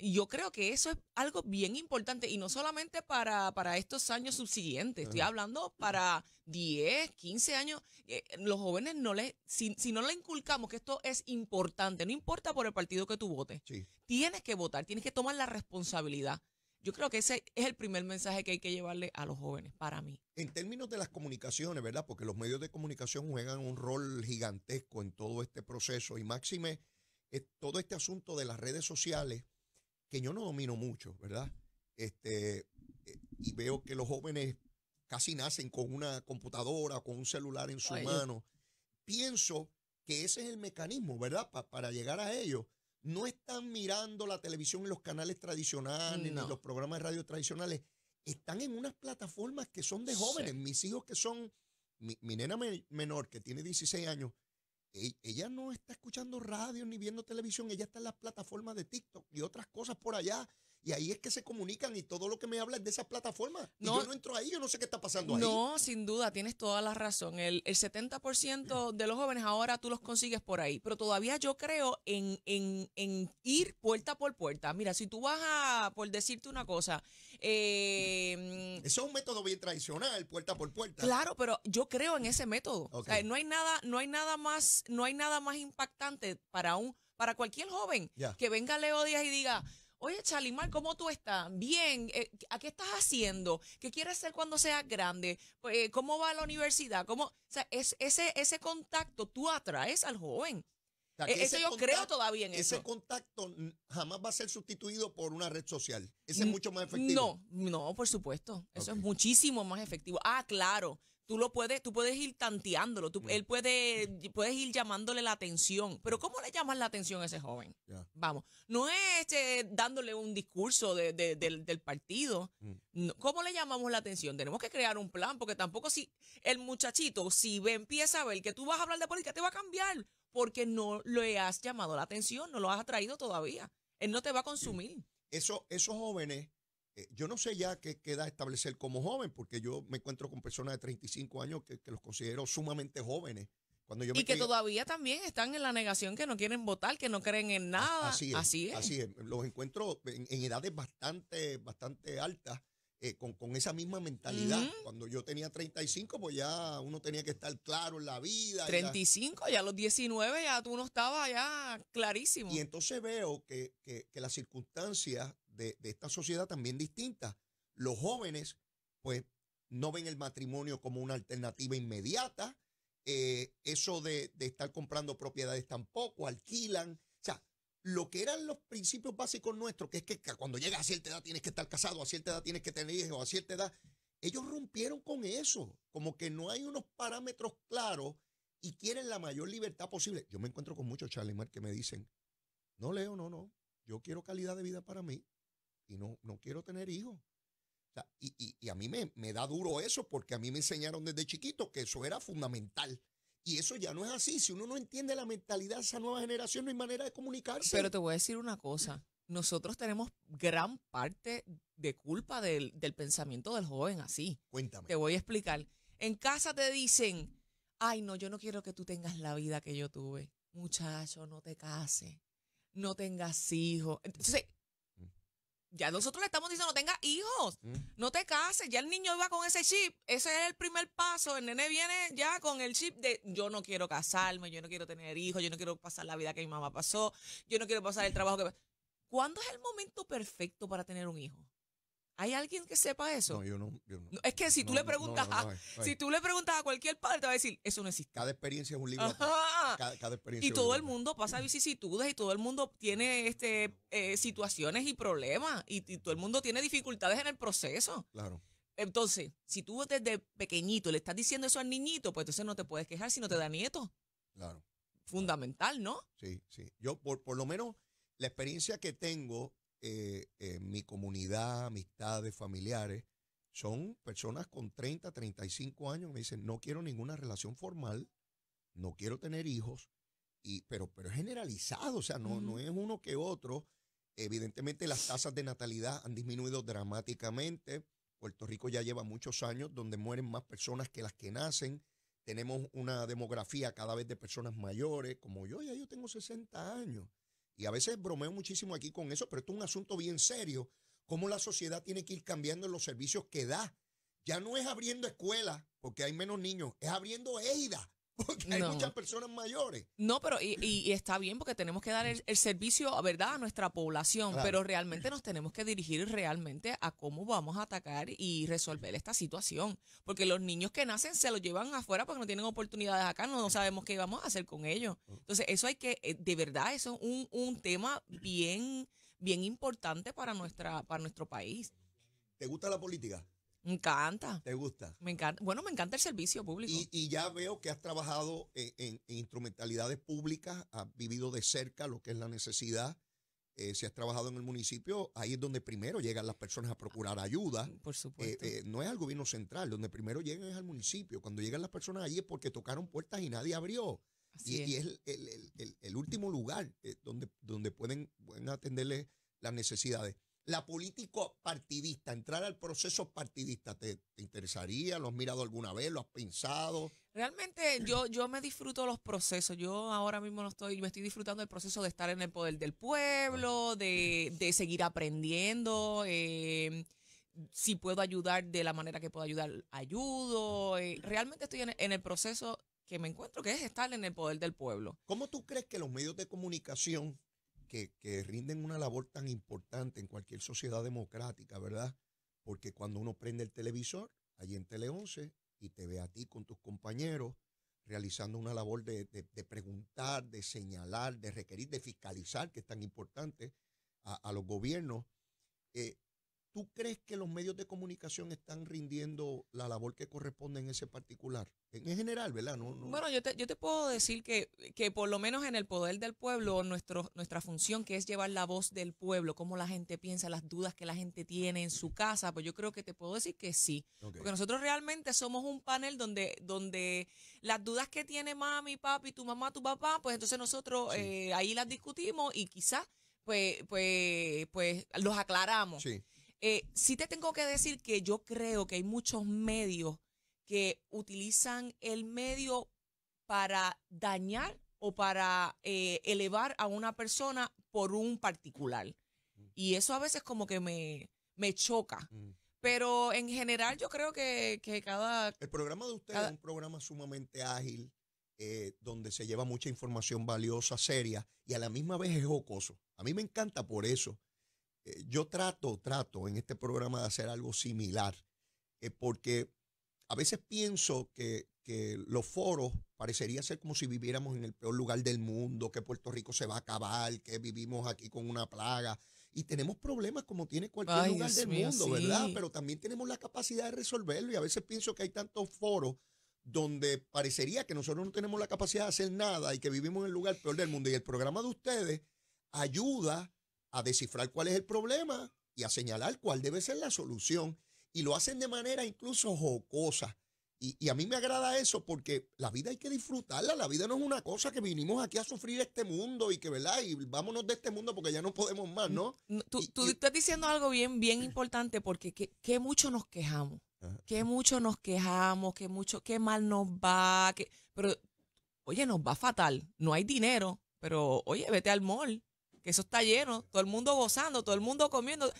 Y yo creo que eso es algo bien importante y no solamente para, para estos años subsiguientes, estoy hablando para 10, 15 años. Eh, los jóvenes no les, si, si, no le inculcamos que esto es importante, no importa por el partido que tú votes, tienes que votar, tienes que tomar la responsabilidad. Yo creo que ese es el primer mensaje que hay que llevarle a los jóvenes, para mí. En términos de las comunicaciones, ¿verdad? Porque los medios de comunicación juegan un rol gigantesco en todo este proceso y máxime es todo este asunto de las redes sociales que yo no domino mucho, ¿verdad? Este, eh, y veo que los jóvenes casi nacen con una computadora, con un celular en su mano. Pienso que ese es el mecanismo, ¿verdad? para llegar a ellos. No están mirando la televisión en los canales tradicionales, ni los programas de radio tradicionales. Están en unas plataformas que son de jóvenes. Mis hijos que son, mi, mi nena menor, que tiene 16 años, ella no está escuchando radio ni viendo televisión, ella está en las plataformas de TikTok y otras cosas por allá. Y ahí es que se comunican y todo lo que me habla es de esas plataformas. No, y yo no entro ahí, yo no sé qué está pasando ahí. No, sin duda, tienes toda la razón. El, el 70% de los jóvenes ahora tú los consigues por ahí. Pero todavía yo creo en, en, en, ir puerta por puerta. Mira, si tú vas a, por decirte una cosa, eh, Eso es un método bien tradicional, puerta por puerta. Claro, pero yo creo en ese método. no hay nada, no hay nada más, no hay nada más impactante para un, para cualquier joven que venga Leo Díaz y diga, Oye, Chalimar, ¿cómo tú estás? Bien, eh, ¿a qué estás haciendo? ¿Qué quieres ser cuando seas grande? Pues, eh, ¿Cómo va a la universidad? ¿Cómo? O sea, es, ese, ese contacto tú atraes al joven. E, eso yo creo todavía en eso. Ese contacto jamás va a ser sustituido por una red social. Ese es mucho más efectivo. No, no, por supuesto. Eso es muchísimo más efectivo. Ah, claro. Tú lo puedes, tú puedes ir tanteándolo, tú, mm. él puede, puedes ir llamándole la atención. Pero ¿cómo le llamas la atención a ese joven? Vamos, no es este, dándole un discurso de, del, partido. Mm. ¿Cómo le llamamos la atención? Tenemos que crear un plan, porque tampoco si el muchachito, si ve, empieza a ver que tú vas a hablar de política, te va a cambiar porque no le has llamado la atención, no lo has atraído todavía. Él no te va a consumir. Eso, esos jóvenes, eh, yo no sé ya qué queda establecer como joven, porque yo me encuentro con personas de 35 años que, los considero sumamente jóvenes. Cuando yo y que todavía también están en la negación, que no quieren votar, que no creen en nada. Así es. Así es. Los encuentro en, en edades bastante, bastante altas eh, con, esa misma mentalidad. Cuando yo tenía 35, pues ya uno tenía que estar claro en la vida. 35, ya, a los 19 ya tú no estabas ya clarísimo. Y entonces veo que, las circunstancias de, esta sociedad también distintas. Los jóvenes, pues, no ven el matrimonio como una alternativa inmediata. Eh, eso de, de estar comprando propiedades tampoco, alquilan lo que eran los principios básicos nuestros, que es que cuando llegas a cierta edad tienes que estar casado, a cierta edad tienes que tener hijos, a cierta edad, ellos rompieron con eso, como que no hay unos parámetros claros y quieren la mayor libertad posible. Yo me encuentro con muchos Charlie que me dicen, no Leo, no, no, yo quiero calidad de vida para mí y no, no quiero tener hijos. y, y, a mí me, me da duro eso porque a mí me enseñaron desde chiquito que eso era fundamental. Y eso ya no es así. Si uno no entiende la mentalidad de esa nueva generación, no hay manera de comunicarse. Pero te voy a decir una cosa. Nosotros tenemos gran parte de culpa del, pensamiento del joven así. Cuéntame. Te voy a explicar. En casa te dicen, ay, no, yo no quiero que tú tengas la vida que yo tuve. Muchacho, no te cases. No tengas hijos. Entonces, ya nosotros le estamos diciendo, no tengas hijos, mm. no te cases. Ya el niño iba con ese chip. Ese es el primer paso. El nene viene ya con el chip de yo no quiero casarme, yo no quiero tener hijos, yo no quiero pasar la vida que mi mamá pasó, yo no quiero pasar el trabajo que... ¿Cuándo es el momento perfecto para tener un hijo? ¿Hay alguien que sepa eso? No, yo no. Es que si tú le preguntas a, si tú le preguntas a cualquier padre, te va a decir, eso no existe. Cada experiencia es un libro. Cada, experiencia y todo el mundo pasa vicisitudes y todo el mundo tiene este eh, situaciones y problemas y, todo el mundo tiene dificultades en el proceso. Claro. Entonces, si tú desde pequeñito le estás diciendo eso al niñito, pues entonces no te puedes quejar si no te da nieto. Claro. Fundamental, ¿no? Sí, sí. Yo, por, por lo menos, la experiencia que tengo eh, mi comunidad, amistades, familiares, son personas con 30, 35 años, me dicen, no quiero ninguna relación formal, no quiero tener hijos, y, pero, pero es generalizado, o sea, no, no es uno que otro. Evidentemente las tasas de natalidad han disminuido dramáticamente. Puerto Rico ya lleva muchos años donde mueren más personas que las que nacen. Tenemos una demografía cada vez de personas mayores, como yo, ya yo tengo 60 años y a veces bromeo muchísimo aquí con eso, pero esto es un asunto bien serio, cómo la sociedad tiene que ir cambiando los servicios que da. Ya no es abriendo escuelas, porque hay menos niños, es abriendo EIDA, porque hay muchas personas mayores. No, pero y, está bien porque tenemos que dar el, servicio, ¿verdad?, a nuestra población, pero realmente nos tenemos que dirigir realmente a cómo vamos a atacar y resolver esta situación. Porque los niños que nacen se los llevan afuera porque no tienen oportunidades acá, no, sabemos qué vamos a hacer con ellos. Entonces, eso hay que, eh, de verdad, eso es un, un tema bien, bien importante para, nuestra, para nuestro país. ¿Te gusta la política? Me encanta. ¿Te gusta? Me encanta. Bueno, me encanta el servicio público. Y, ya veo que has trabajado en, instrumentalidades públicas, has vivido de cerca lo que es la necesidad. Eh, si has trabajado en el municipio, ahí es donde primero llegan las personas a procurar ayuda. Por supuesto. Eh, eh, no es al gobierno central, donde primero llegan es al municipio. Cuando llegan las personas allí es porque tocaron puertas y nadie abrió. y, es, el, último lugar donde, donde pueden, pueden atenderle las necesidades la política partidista, entrar al proceso partidista, ¿te, interesaría? ¿Lo has mirado alguna vez? ¿Lo has pensado? Realmente yo, yo me disfruto los procesos. Yo ahora mismo no estoy, me estoy disfrutando del proceso de estar en el poder del pueblo, de, de seguir aprendiendo. Eh, si puedo ayudar de la manera que puedo ayudar, ayudo. Eh, realmente estoy en, en el proceso que me encuentro, que es estar en el poder del pueblo. ¿Cómo tú crees que los medios de comunicación que, rinden una labor tan importante en cualquier sociedad democrática, ¿verdad? Porque cuando uno prende el televisor, allí en Tele 11, y te ve a ti con tus compañeros realizando una labor de, preguntar, de señalar, de requerir, de fiscalizar, que es tan importante a, los gobiernos, eh, ¿Tú crees que los medios de comunicación están rindiendo la labor que corresponde en ese particular? En, general, ¿verdad? No, Bueno, yo te, yo te puedo decir que, que por lo menos en el poder del pueblo, nuestro, nuestra función que es llevar la voz del pueblo, cómo la gente piensa, las dudas que la gente tiene en su casa, pues yo creo que te puedo decir que sí. Porque nosotros realmente somos un panel donde, donde las dudas que tiene mami, papi, tu mamá, tu papá, pues entonces nosotros eh, ahí las discutimos y quizás pues, pues, pues los aclaramos. Sí. Eh, sí te tengo que decir que yo creo que hay muchos medios que utilizan el medio para dañar o para eh, elevar a una persona por un particular. Y eso a veces como que me, me choca. Pero en general yo creo que, cada... El programa de usted es un programa sumamente ágil, eh, donde se lleva mucha información valiosa, seria, y a la misma vez es jocoso. A mí me encanta por eso. Eh, yo trato, trato en este programa de hacer algo similar, eh, porque a veces pienso que, los foros parecería ser como si viviéramos en el peor lugar del mundo, que Puerto Rico se va a acabar, que vivimos aquí con una plaga. Y tenemos problemas como tiene cualquier lugar del mundo, ¿verdad? Pero también tenemos la capacidad de resolverlo. Y a veces pienso que hay tantos foros donde parecería que nosotros no tenemos la capacidad de hacer nada y que vivimos en el lugar peor del mundo. Y el programa de ustedes ayuda a descifrar cuál es el problema y a señalar cuál debe ser la solución. Y lo hacen de manera incluso jocosa. Y, a mí me agrada eso porque la vida hay que disfrutarla. La vida no es una cosa que vinimos aquí a sufrir este mundo y que, ¿verdad? Y vámonos de este mundo porque ya no podemos más, ¿no? Tú, estás diciendo algo bien, bien importante porque que, mucho nos quejamos. Que mucho nos quejamos, que mucho, qué mal nos va. Que, pero, oye, nos va fatal. No hay dinero, pero, oye, vete al mall que eso está lleno, todo el mundo gozando, todo el mundo comiendo.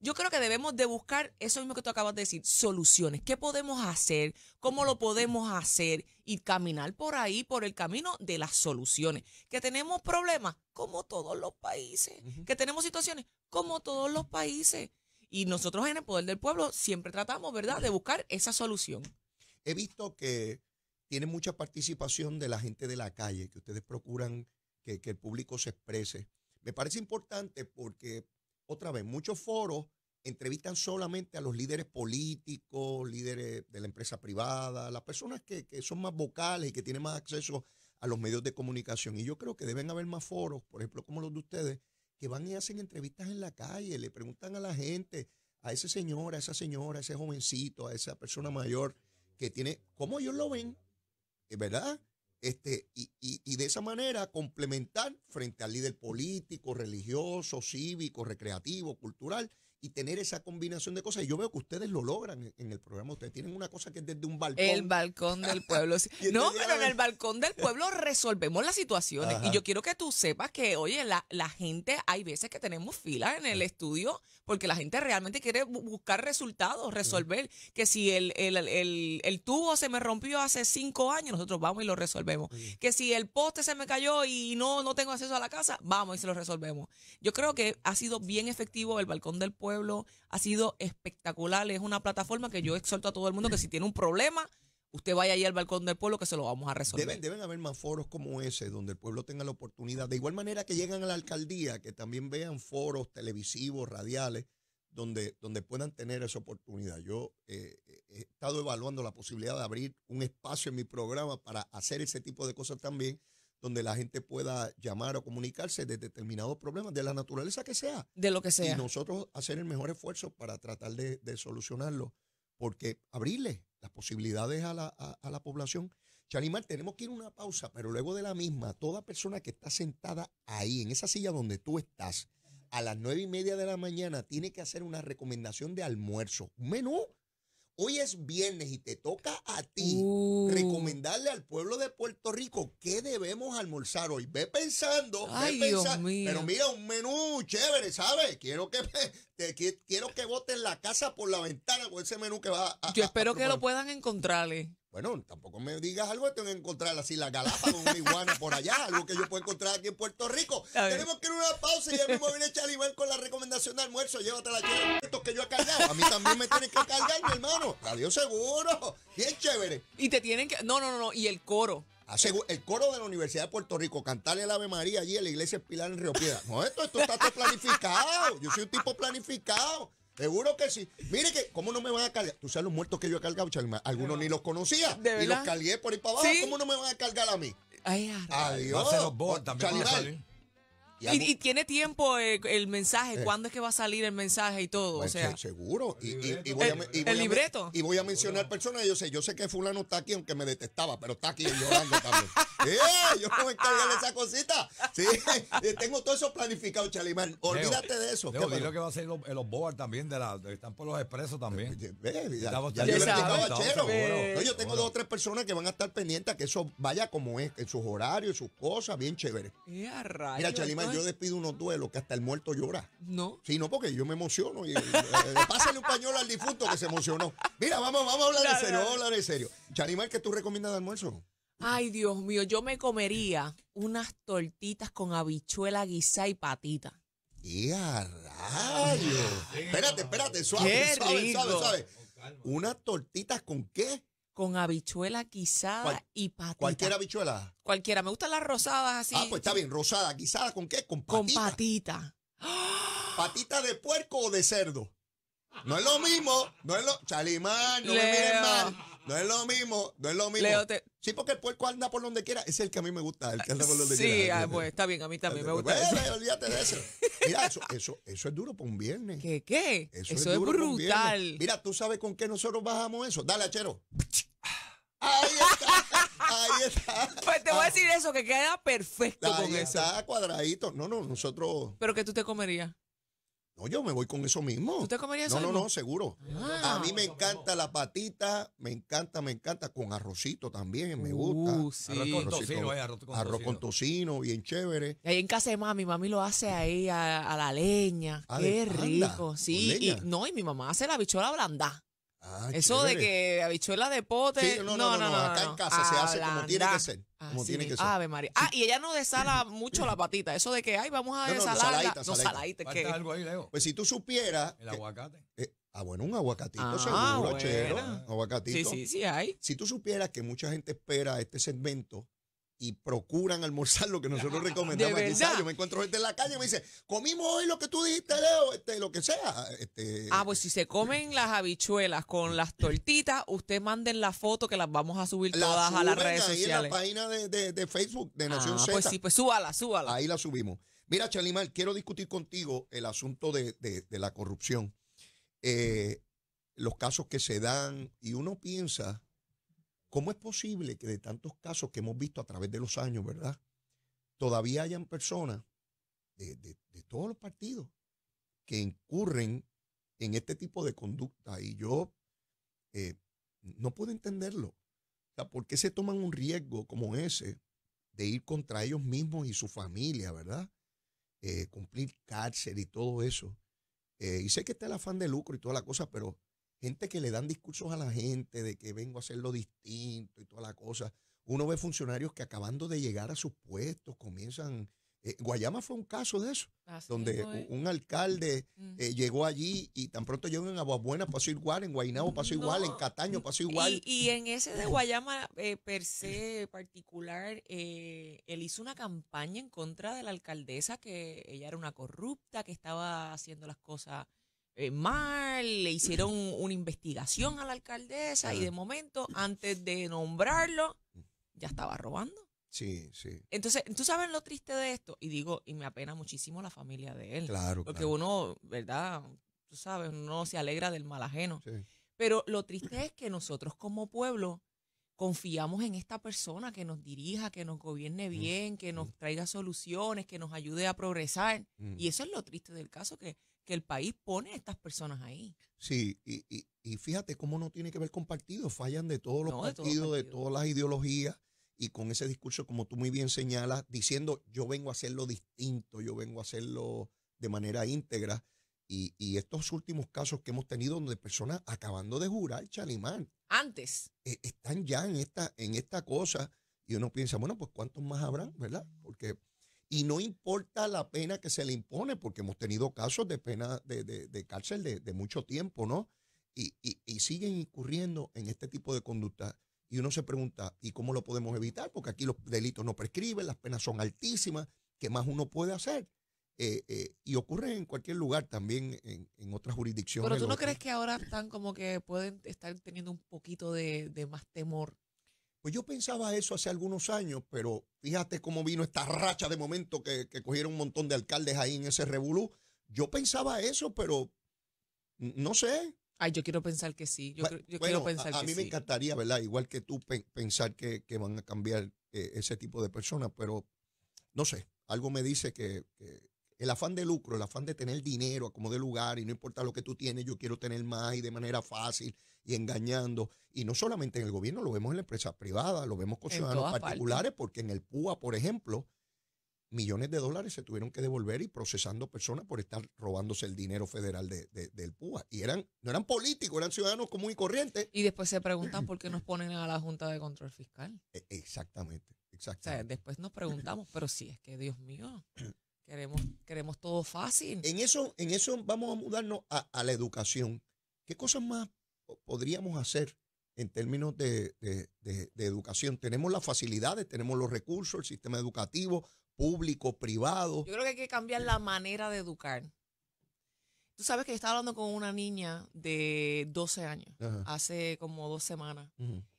Yo creo que debemos de buscar eso mismo que tú acabas de decir, soluciones. ¿Qué podemos hacer? ¿Cómo lo podemos hacer? Y caminar por ahí, por el camino de las soluciones. Que tenemos problemas, como todos los países. Que tenemos situaciones, como todos los países. Y nosotros en el Poder del Pueblo siempre tratamos, ¿verdad?, de buscar esa solución. He visto que tiene mucha participación de la gente de la calle, que ustedes procuran que, que el público se exprese. Me parece importante porque, otra vez, muchos foros entrevistan solamente a los líderes políticos, líderes de la empresa privada, las personas que, son más vocales y que tienen más acceso a los medios de comunicación. Y yo creo que deben haber más foros, por ejemplo, como los de ustedes, que van y hacen entrevistas en la calle, le preguntan a la gente, a ese señor, a esa señora, a ese jovencito, a esa persona mayor que tiene, cómo ellos lo ven, ¿verdad? Este, y, y, de esa manera complementar frente al líder político, religioso, cívico, recreativo, cultural y tener esa combinación de cosas. Y yo veo que ustedes lo logran en, el programa. Ustedes tienen una cosa que es desde un balcón. El balcón del pueblo. no, pero en el balcón del pueblo resolvemos las situaciones. Y yo quiero que tú sepas que, oye, la, la gente, hay veces que tenemos filas en el estudio porque la gente realmente quiere buscar resultados, resolver. Que si el, el, el, el, tubo se me rompió hace cinco años, nosotros vamos y lo resolvemos. Que si el poste se me cayó y no, no tengo acceso a la casa, vamos y se lo resolvemos. Yo creo que ha sido bien efectivo el balcón del pueblo, ha sido espectacular. Es una plataforma que yo exhorto a todo el mundo que si tiene un problema, usted vaya ahí al balcón del pueblo que se lo vamos a resolver. Deben, deben, haber más foros como ese, donde el pueblo tenga la oportunidad, de igual manera que llegan a la alcaldía, que también vean foros televisivos, radiales, donde, donde puedan tener esa oportunidad. Yo eh, he estado evaluando la posibilidad de abrir un espacio en mi programa para hacer ese tipo de cosas también, donde la gente pueda llamar o comunicarse de determinados problemas, de la naturaleza que sea. De lo que sea. Y nosotros hacer el mejor esfuerzo para tratar de, solucionarlo, porque abrirle las posibilidades a la, a, la población. Chalimar, tenemos que ir a una pausa, pero luego de la misma, toda persona que está sentada ahí, en esa silla donde tú estás, a las nueve y media de la mañana tiene que hacer una recomendación de almuerzo, un menú. Hoy es viernes y te toca a ti uh. recomendarle al pueblo de Puerto Rico qué debemos almorzar hoy. Ve pensando, ve pensando. Pero mira, un menú chévere, ¿sabes? Quiero que te, quiero que boten la casa por la ventana con ese menú que va a. Yo espero que lo puedan encontrarle. Bueno, tampoco me digas algo que tengo que encontrar así la con una iguana por allá, algo que yo puedo encontrar aquí en Puerto Rico. Tenemos que ir a una pausa y ya mismo viene Chalibán con la recomendación de almuerzo. Llévatela la estos que yo he cargado. A mí también me tienen que cargar, mi hermano. Adiós seguro. Bien chévere. Y te tienen que. No, no, no, no. Y el coro. El coro de la Universidad de Puerto Rico, cantarle el Ave María allí en la iglesia Pilar en Río Piedra. No, esto, esto está todo planificado. Yo soy un tipo planificado. Seguro que sí. Mire que, ¿cómo no me van a cargar? Tú sabes los muertos que yo he cargado, Chalma. Algunos ni los conocía. y los cargué por ahí para abajo. ¿Cómo no me van a cargar a mí? Ay, Adiós. los también y, tiene tiempo eh, el mensaje, eh. ¿cuándo es que va a salir el mensaje y todo? o pues, sea, seguro. Y, voy a, el libreto. y voy a mencionar personas, yo sé, yo sé que fulano está aquí, aunque me detestaba, pero está aquí llorando también. ¡Eh! Yo me voy a encargar de esa cosita. Sí, tengo todo eso planificado, Chalimán. Olvídate de eso. Leo, lo que va a ser los, los board también, de la, están por los expresos también. yo tengo dos o tres personas que van a estar pendientes a que eso vaya como es, en sus horarios, sus cosas, bien chévere. Mira, Chalimán, yo despido unos duelos que hasta el muerto llora. No. Sí, no, porque yo me emociono. Y, eh, eh, pásale un pañuelo al difunto que se emocionó. Mira, vamos, vamos a hablar en serio, vamos a hablar en serio. Charimar, ¿qué tú recomiendas de almuerzo? Ay, Dios mío, yo me comería unas tortitas con habichuela guisada y patita. ¡Y a rayos! Espérate, espérate, suave, suave, suave, suave. ¿Unas tortitas con qué? Con habichuela guisada y patita. ¿Cualquier habichuela? Cualquiera. Me gustan las rosadas así. Ah, pues está bien. Rosada. ¿Guisada con qué? Con patita. Con patita. ¿Patita de puerco o de cerdo? No es lo mismo. No es lo... Chalimán, no me miren mal. No es lo mismo, no es lo mismo. Sí, porque el puerco anda por donde quiera. Es el que a mí me gusta, el que anda por donde quiera. Sí, ah, pues está bien, a mí también me gusta. Bueno, olvídate de eso. Mira, eso, eso, eso es duro para un viernes. ¿Qué, qué? Eso, es, brutal. Mira, ¿tú sabes con qué nosotros bajamos eso? Dale, achero. Ahí está, ahí está. Pues te voy a decir eso, que queda perfecto ahí con está, cuadradito. No, no, nosotros. ¿Pero que tú te comerías? No, yo me voy con eso mismo. ¿Tú te comerías eso? No, no, no, seguro. Ah. a mí me encanta la patita, me encanta, me encanta con arrocito también, me gusta. Uh, sí. Arroz con tocino, eh, arroz con arroz con tocino, bien chévere. ahí en casa de mami, mami lo hace ahí a, la leña. Ah, Qué rico, sí. Y, no, y mi mamá hace la bichola blanda. Ah, Eso de que habichuela de pote. no, no, no, Acá en casa se hace como tiene que ser. Como tiene que ser. Ave María. Ah, y ella no desala mucho la patita. Eso de que, ay, vamos a desalarla. No, saladita. ¿Qué? algo ahí, Leo? Pues si tú supieras. El aguacate. Eh, ah, bueno, un aguacatito ah, seguro, chero. Aguacatito. Sí, sí, sí hay. Si tú supieras que mucha gente espera este segmento y procuran almorzar lo que nosotros recomendamos. Quizás yo me encuentro gente en la calle y me dice, comimos hoy lo que tú dijiste, Leo, este, lo que sea. Este, ah, pues si se comen las habichuelas con las tortitas, usted manden la foto que las vamos a subir todas a las redes ahí sociales. en la página de, Facebook de Nación ah, Pues sí, pues súbala, súbala. Ahí la subimos. Mira, Chalimar, quiero discutir contigo el asunto de, la corrupción. Eh, los casos que se dan y uno piensa ¿Cómo es posible que de tantos casos que hemos visto a través de los años, ¿verdad? Todavía hayan personas de, todos los partidos que incurren en este tipo de conducta y yo eh, no puedo entenderlo. O sea, ¿por qué se toman un riesgo como ese de ir contra ellos mismos y su familia, verdad? Eh, cumplir cárcel y todo eso. Eh, y sé que está el afán de lucro y toda la cosa, pero gente que le dan discursos a la gente de que vengo a hacerlo distinto y toda la cosa. Uno ve funcionarios que acabando de llegar a sus puestos comienzan eh, Guayama fue un caso de eso, donde un, alcalde mm. eh, llegó allí y tan pronto llegó en Aguabuena pasó igual, en Guaynabo pasó igual, en Cataño pasó igual. Y, en ese de Guayama eh, per se particular, él hizo una campaña en contra de la alcaldesa, que ella era una corrupta, que estaba haciendo las cosas mal, le hicieron una investigación a la alcaldesa y de momento, antes de nombrarlo, ya estaba robando. Sí, sí. Entonces, tú sabes lo triste de esto, y digo, y me apena muchísimo la familia de él. Claro. Porque uno, ¿verdad? Tú sabes, uno se alegra del mal ajeno. Sí. Pero lo triste es que nosotros como pueblo confiamos en esta persona que nos dirija, que nos gobierne mm, bien, que nos mm. traiga soluciones, que nos ayude a progresar. Mm. Y eso es lo triste del caso, que, que el país pone a estas personas ahí. Sí, y, y, y fíjate cómo no tiene que ver con partidos, fallan de todos los partidos, de todas las ideologías y con ese discurso, como tú muy bien señalas, diciendo yo vengo a hacerlo distinto, yo vengo a hacerlo de manera íntegra. Y, y estos últimos casos que hemos tenido donde personas acabando de jurar Chalimán. Antes. E, están ya en esta, en esta cosa y uno piensa, bueno, pues cuántos más habrá, ¿verdad? Porque, y no importa la pena que se le impone, porque hemos tenido casos de pena de, de, de cárcel de, de, mucho tiempo, ¿no? Y, y, y siguen incurriendo en este tipo de conducta. Y uno se pregunta, ¿y cómo lo podemos evitar? Porque aquí los delitos no prescriben, las penas son altísimas, ¿qué más uno puede hacer? Eh, eh, y ocurre en cualquier lugar también en, otras jurisdicciones. Pero tú no crees que ahora están como que pueden estar teniendo un poquito de, más temor. Pues yo pensaba eso hace algunos años, pero fíjate cómo vino esta racha de momento que, que cogieron un montón de alcaldes ahí en ese revolú. Yo pensaba eso, pero no sé, Ay, yo quiero pensar que sí. Yo, quiero pensar a, a mí me encantaría, ¿verdad? Igual que tú, pensar que, van a cambiar eh, ese tipo de personas, pero no sé. Algo me dice que, el afán de lucro, el afán de tener dinero a como de lugar y no importa lo que tú tienes, yo quiero tener más y de manera fácil y engañando. Y no solamente en el gobierno, lo vemos en la empresa privada, lo vemos con ciudadanos particulares, porque en el PUA, por ejemplo, millones de dólares se tuvieron que devolver y procesando personas por estar robándose el dinero federal de, del PUA. Y eran, no eran políticos, eran ciudadanos comunes y corrientes. Y después se preguntan por qué nos ponen a la Junta de Control Fiscal. Exactamente, exactamente. O sea, después nos preguntamos, pero sí, es que Dios mío, queremos, queremos todo fácil. En eso, en eso vamos a mudarnos a, a la educación. ¿Qué cosas más podríamos hacer en términos de, de, de, educación. Tenemos las facilidades, tenemos los recursos, el sistema educativo, público, privado. Yo creo que hay que cambiar la manera de educar. Tú sabes que estaba hablando con una niña de 12 años, hace como dos semanas.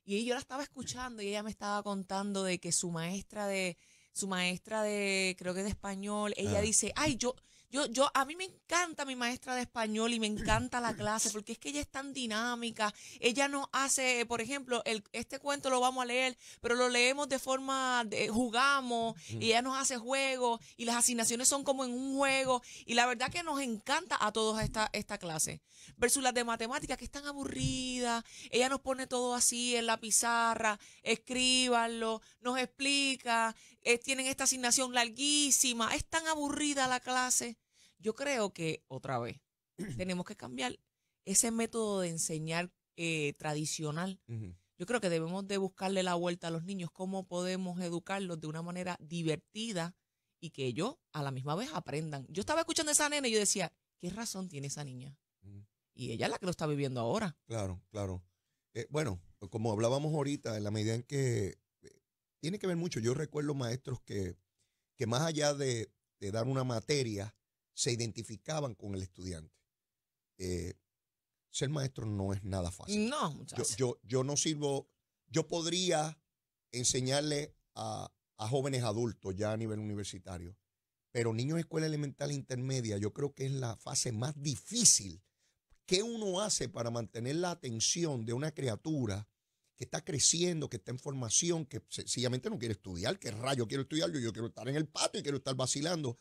Y yo la estaba escuchando y ella me estaba contando de que su maestra de, su maestra de, creo que de español, ella dice, ay, yo, yo, yo, a mí me encanta mi maestra de español y me encanta la clase porque es que ella es tan dinámica. Ella no hace, por ejemplo, el, este cuento lo vamos a leer, pero lo leemos de forma, de, jugamos y ella nos hace juegos y las asignaciones son como en un juego y la verdad que nos encanta a todos esta, esta clase. Versus las de matemáticas que están aburridas, ella nos pone todo así en la pizarra, escríbanlo, nos explica, eh, tienen esta asignación larguísima, es tan aburrida la clase. Yo creo que, otra vez, tenemos que cambiar ese método de enseñar eh, tradicional. Yo creo que debemos de buscarle la vuelta a los niños, cómo podemos educarlos de una manera divertida y que ellos a la misma vez aprendan. Yo estaba escuchando a esa nena y yo decía, ¿qué razón tiene esa niña? Y ella es la que lo está viviendo ahora. Claro, claro. Eh, bueno, como hablábamos ahorita, en la medida en que tiene que ver mucho, yo recuerdo maestros que, que más allá de dar una materia, se identificaban con el estudiante. Eh, ser maestro no es nada fácil. No, yo, yo, yo, no sirvo, yo podría enseñarle a, a, jóvenes adultos ya a nivel universitario, pero niños de escuela elemental intermedia, yo creo que es la fase más difícil. ¿Qué uno hace para mantener la atención de una criatura que está creciendo, que está en formación, que sencillamente no quiere estudiar? ¿Qué rayo quiero estudiar? Yo, yo quiero estar en el patio y quiero estar vacilando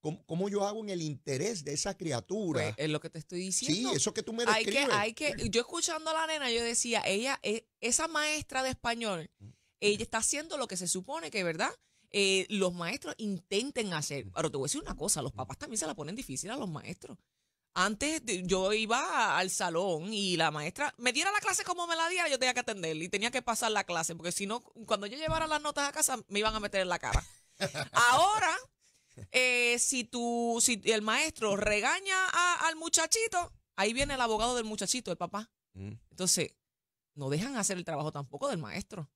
¿cómo, cómo yo hago en el interés de esa criatura? Pues, es lo que te estoy diciendo. sí, eso que tú me hay que, describes. hay que, yo escuchando a la nena, yo decía, ella, eh, esa maestra de español, ella está haciendo lo que se supone que, ¿verdad? Eh, los maestros intenten hacer. Pero te voy a decir una cosa, los papás también se la ponen difícil a los maestros. Antes yo iba al salón y la maestra me diera la clase como me la diera, yo tenía que atender y tenía que pasar la clase, porque si no, cuando yo llevara las notas a casa, me iban a meter en la cara. Ahora, eh, si tú, si el maestro regaña a- al muchachito, ahí viene el abogado del muchachito, el papá. Mm. Entonces, no dejan hacer el trabajo tampoco del maestro.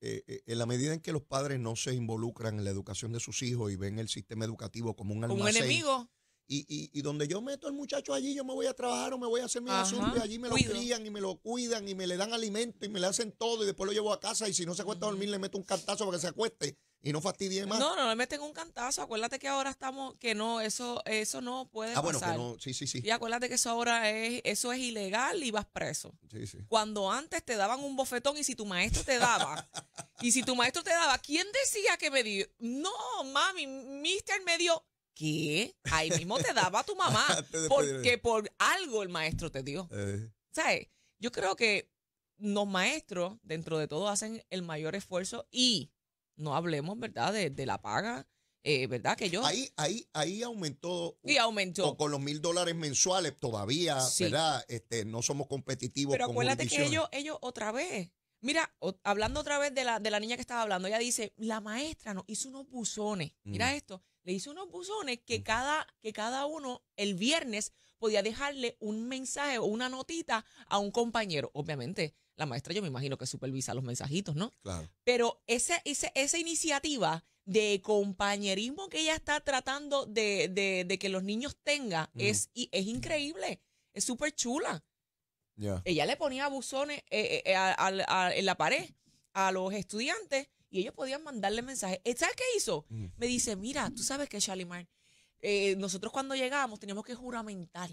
Eh, eh, en la medida en que los padres no se involucran en la educación de sus hijos y ven el sistema educativo como un Como un almacén, enemigo. Y, y, y donde yo meto al muchacho allí, yo me voy a trabajar o me voy a hacer mi asunto y allí me lo cuido. crían y me lo cuidan y me le dan alimento y me le hacen todo y después lo llevo a casa y si no se acuesta a dormir le meto un cantazo para que se acueste y no fastidie más. No, no le meten un cantazo. Acuérdate que ahora estamos, que no, eso, eso no puede ah, bueno, que pasar. no, sí, sí, sí. Y acuérdate que eso ahora es, eso es ilegal y vas preso. sí, sí. Cuando antes te daban un bofetón y si tu maestro te daba, y si tu maestro te daba, ¿quién decía que me dio? No, mami, mister me dio. ¿Qué? Ahí mismo te daba tu mamá. Porque por algo el maestro te dio. Eh, ¿Sabes? Yo creo que los maestros, dentro de todo, hacen el mayor esfuerzo y no hablemos, ¿verdad?, de, de la paga, eh, ¿verdad? Que yo. ahí, ahí, ahí aumentó. y aumentó. o con los mil dólares mensuales todavía, Sí. ¿verdad? Este, no somos competitivos Pero acuérdate que ellos, ellos otra vez. Mira, o- hablando otra vez de la, de la niña que estaba hablando, ella dice, la maestra nos hizo unos buzones. Mira Mm. esto, le hizo unos buzones que cada, que cada uno el viernes podía dejarle un mensaje o una notita a un compañero. Obviamente, la maestra yo me imagino que supervisa los mensajitos, ¿no? Claro. Pero ese, ese- esa iniciativa de compañerismo que ella está tratando de, de- de que los niños tengan Ujú. es, y- es increíble, es súper chula. Ella le ponía buzones eh, eh, a- a- en la pared a los estudiantes y ellos podían mandarle mensajes. Eh, ¿Sabes qué hizo? Mm. Me dice, mira, tú sabes que Shalimar, eh, nosotros cuando llegamos teníamos que juramentar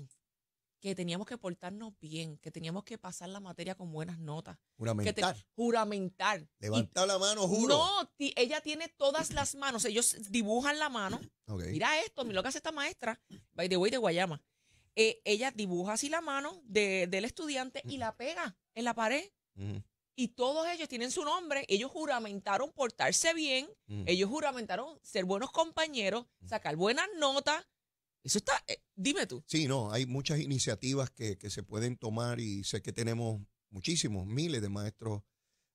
que teníamos que portarnos bien, que teníamos que pasar la materia con buenas notas. Que te- Juramentar. juramentar. Y- Levanta la mano, juro. no, ti- ella tiene todas las manos. Ellos dibujan la mano. Mira esto, mira lo que hace esta maestra. By the way, de Guayama. Eh, ella dibuja así la mano de- del estudiante y la pega en la pared. Ujú, Y todos ellos tienen su nombre. Ellos juramentaron portarse bien. ujú. Ellos juramentaron ser buenos compañeros, sacar buenas notas. Eso está. eh, dime tú. Sí, no, hay muchas iniciativas que, que se pueden tomar y sé que tenemos muchísimos, miles de maestros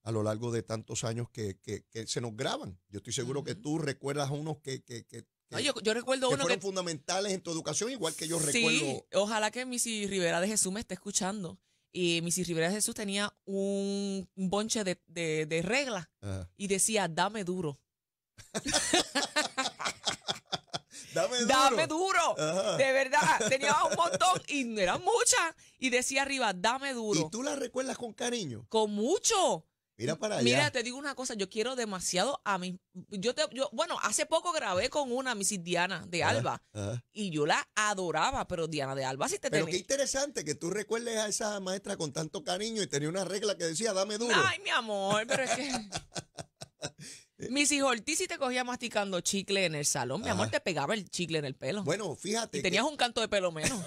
a lo largo de tantos años que, que- que se nos graban. Yo estoy seguro que tú recuerdas a unos que, que, que- No, yo, yo recuerdo que uno fueron fundamentales en tu educación, igual que yo Sí, recuerdo. ojalá que Missy Rivera de Jesús me esté escuchando. Y Missy Rivera de Jesús tenía un bonche de, de, de reglas Ajá. y decía, dame duro. Dame duro. Dame duro. Ajá. De verdad, tenía un montón y eran muchas. Y decía arriba, dame duro. ¿Y tú la recuerdas con cariño? Con mucho. Mira para allá. Mira, te digo una cosa, yo quiero demasiado a mi. Yo te, yo, bueno, hace poco grabé con una Mrs. Diana de Alba ajá. y yo la adoraba, pero Diana de Alba sí te Pero qué interesante que tú recuerdes a esa maestra con tanto cariño y tenía una regla que decía, dame duro. Ay, mi amor, pero es que. Missy Ortiz si te cogía masticando chicle en el salón, mi amor, te pegaba el chicle en el pelo. Bueno, fíjate. y que- tenías un canto de pelo menos.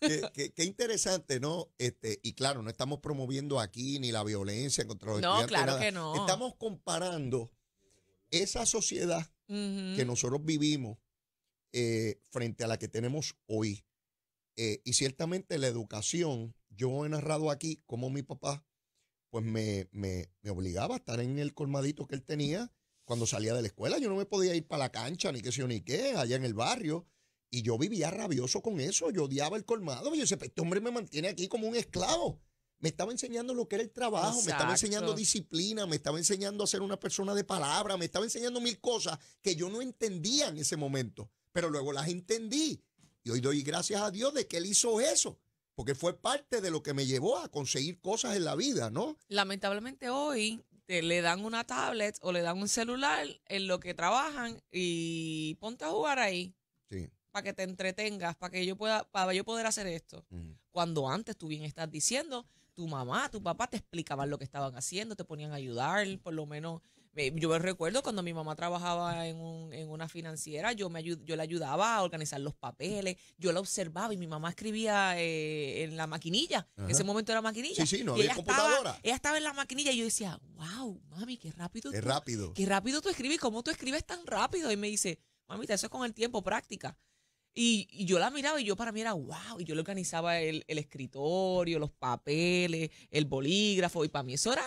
Qué, interesante, ¿no? Este, y claro, no estamos promoviendo aquí ni la violencia contra los No, estudiantes. claro nada. que no. Estamos comparando esa sociedad que nosotros vivimos eh, frente a la que tenemos hoy. Eh, y ciertamente la educación, yo he narrado aquí cómo mi papá, pues me, me, me obligaba a estar en el colmadito que él tenía cuando salía de la escuela. Yo no me podía ir para la cancha, ni qué sé yo, ni qué, allá en el barrio. Y yo vivía rabioso con eso. Yo odiaba el colmado. Y yo decía, "Pero este hombre me mantiene aquí como un esclavo. Me estaba enseñando lo que era el trabajo, me estaba enseñando disciplina, me estaba enseñando a ser una persona de palabra, me estaba enseñando mil cosas que yo no entendía en ese momento. Pero luego las entendí. Y hoy doy gracias a Dios de que él hizo eso. Porque fue parte de lo que me llevó a conseguir cosas en la vida, ¿no? Lamentablemente hoy te le dan una tablet o le dan un celular en lo que trabajan y ponte a jugar ahí Sí. para que te entretengas, para que yo pueda, para yo poder hacer esto. Cuando antes tú bien estás diciendo, tu mamá, tu papá te explicaban lo que estaban haciendo, te ponían a ayudar, por lo menos Me- Yo me recuerdo cuando mi mamá trabajaba en, un- en una financiera, yo, me ayu- yo le ayudaba a organizar los papeles, yo la observaba y mi mamá escribía eh, en la maquinilla. En ese momento era maquinilla. Sí, sí, no había ella computadora. Estaba, ella estaba en la maquinilla y yo decía, wow, mami, qué rápido. Tú- rápido. Qué rápido tú escribes, ¿cómo tú escribes tan rápido? Y me dice, mamita, eso es con el tiempo, práctica. Y, y yo la miraba y yo para mí era wow. Y yo le organizaba el, el escritorio, los papeles, el bolígrafo. Y para mí eso era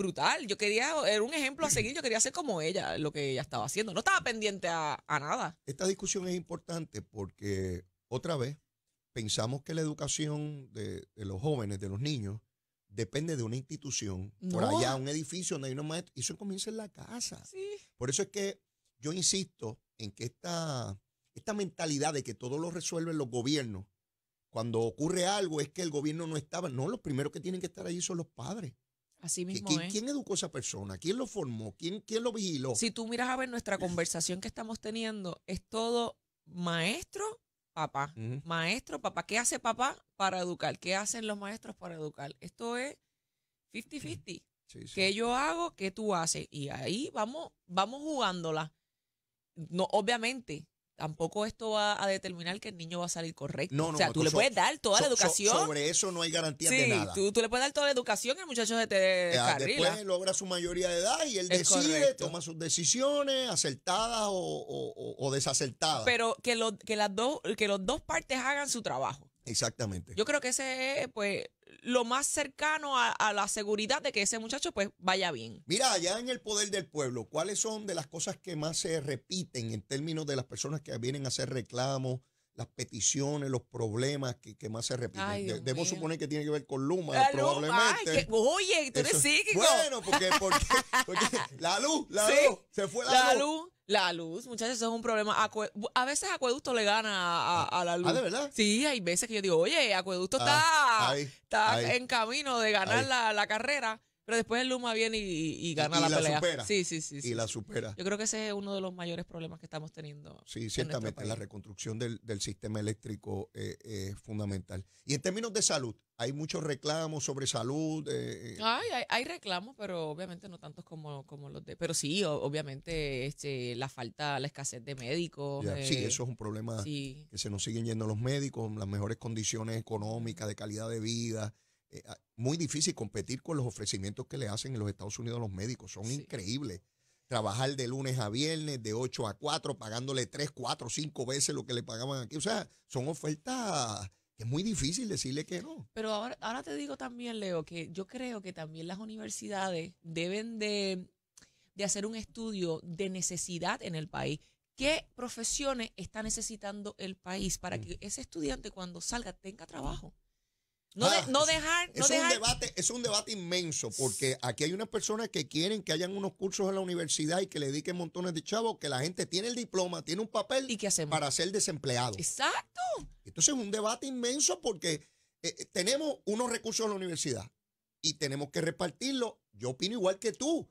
brutal. Yo quería, era un ejemplo a seguir. Yo quería ser como ella, lo que ella estaba haciendo. No estaba pendiente a, a nada. Esta discusión es importante porque, otra vez, pensamos que la educación de, de los jóvenes, de los niños, depende de una institución, por allá, un edificio donde hay unos maestros, y eso comienza en la casa. Sí. Por eso es que yo insisto en que esta, esta mentalidad de que todo lo resuelven los gobiernos, cuando ocurre algo es que el gobierno no estaba, no, los primeros que tienen que estar allí son los padres. Así ¿Qui- mismo ¿Quién, es. quién educó a esa persona? ¿Quién lo formó? ¿Quién, quién lo vigiló? Si tú miras a ver nuestra conversación que estamos teniendo, es todo maestro, papá. Maestro, papá. ¿Qué hace papá para educar? ¿Qué hacen los maestros para educar? Esto es 50-50. Sí, sí. ¿Qué yo hago? ¿Qué tú haces? Y ahí vamos, vamos jugándola. No, obviamente, tampoco esto va a determinar que el niño va a salir correcto. No, no, o sea, no, tú le puedes dar toda la so- educación. sobre eso no hay garantía de nada. tú, tú le puedes dar toda la educación y el muchacho se te Eh, descarrila. Después logra su mayoría de edad y él Es decide, correcto. toma sus decisiones, acertadas o, o- o- o desacertadas. Pero que, lo- que, las dos, que los dos partes hagan su trabajo. Exactamente. Yo creo que ese es pues lo más cercano a, a la seguridad de que ese muchacho pues vaya bien. Mira, allá en el poder del pueblo, ¿cuáles son de las cosas que más se repiten en términos de las personas que vienen a hacer reclamos, las peticiones, los problemas que, que más se repiten? Ay, De- Debo suponer que tiene que ver con Luma, La luz, probablemente. ay, que- oye, tú eres Eso- psíquico. Bueno, porque, porque, porque la luz, la Sí, luz, se fue la, La luz. luz, la luz, muchachos, eso es un problema. Acue- a veces Acueducto le gana a, a- a la luz. Ah, ¿de verdad? Sí, hay veces que yo digo, oye, Acueducto Ah, está, está en camino de ganar la, la carrera, pero después el Luma viene y, y gana y la, la pelea. supera. Sí, sí, sí. Y la supera. Yo creo que ese es uno de los mayores problemas que estamos teniendo. en Sí, ciertamente la reconstrucción del, del sistema eléctrico eh, es fundamental. Y en términos de salud, hay muchos reclamos sobre salud. eh, eh, Ay, hay, hay reclamos, pero obviamente no tantos como, como los de. Pero sí, obviamente este, la falta, la escasez de médicos. ya, sí, eh, eso es un problema sí. que se nos siguen yendo los médicos, las mejores condiciones económicas, de calidad de vida. Eh, ah, muy difícil competir con los ofrecimientos que le hacen en los Estados Unidos a los médicos. Son Sí. increíbles. Trabajar de lunes a viernes, de 8 a 4, pagándole 3, 4, 5 veces lo que le pagaban aquí. O sea, son ofertas que es muy difícil decirle que no. Pero ahora, ahora te digo también, Leo, que yo creo que también las universidades deben de, de hacer un estudio de necesidad en el país. ¿Qué profesiones está necesitando el país para Mm. que ese estudiante cuando salga tenga trabajo? No, Ah, de- no eso- dejar, no Es un, debate, es un debate inmenso, porque aquí hay unas personas que quieren que hayan unos cursos en la universidad y que le dediquen montones de chavos, que la gente tiene el diploma, tiene un papel ¿Y qué hacemos? para ser desempleado. Exacto. Entonces es un debate inmenso porque eh, eh, tenemos unos recursos en la universidad y tenemos que repartirlos. Yo opino igual que tú.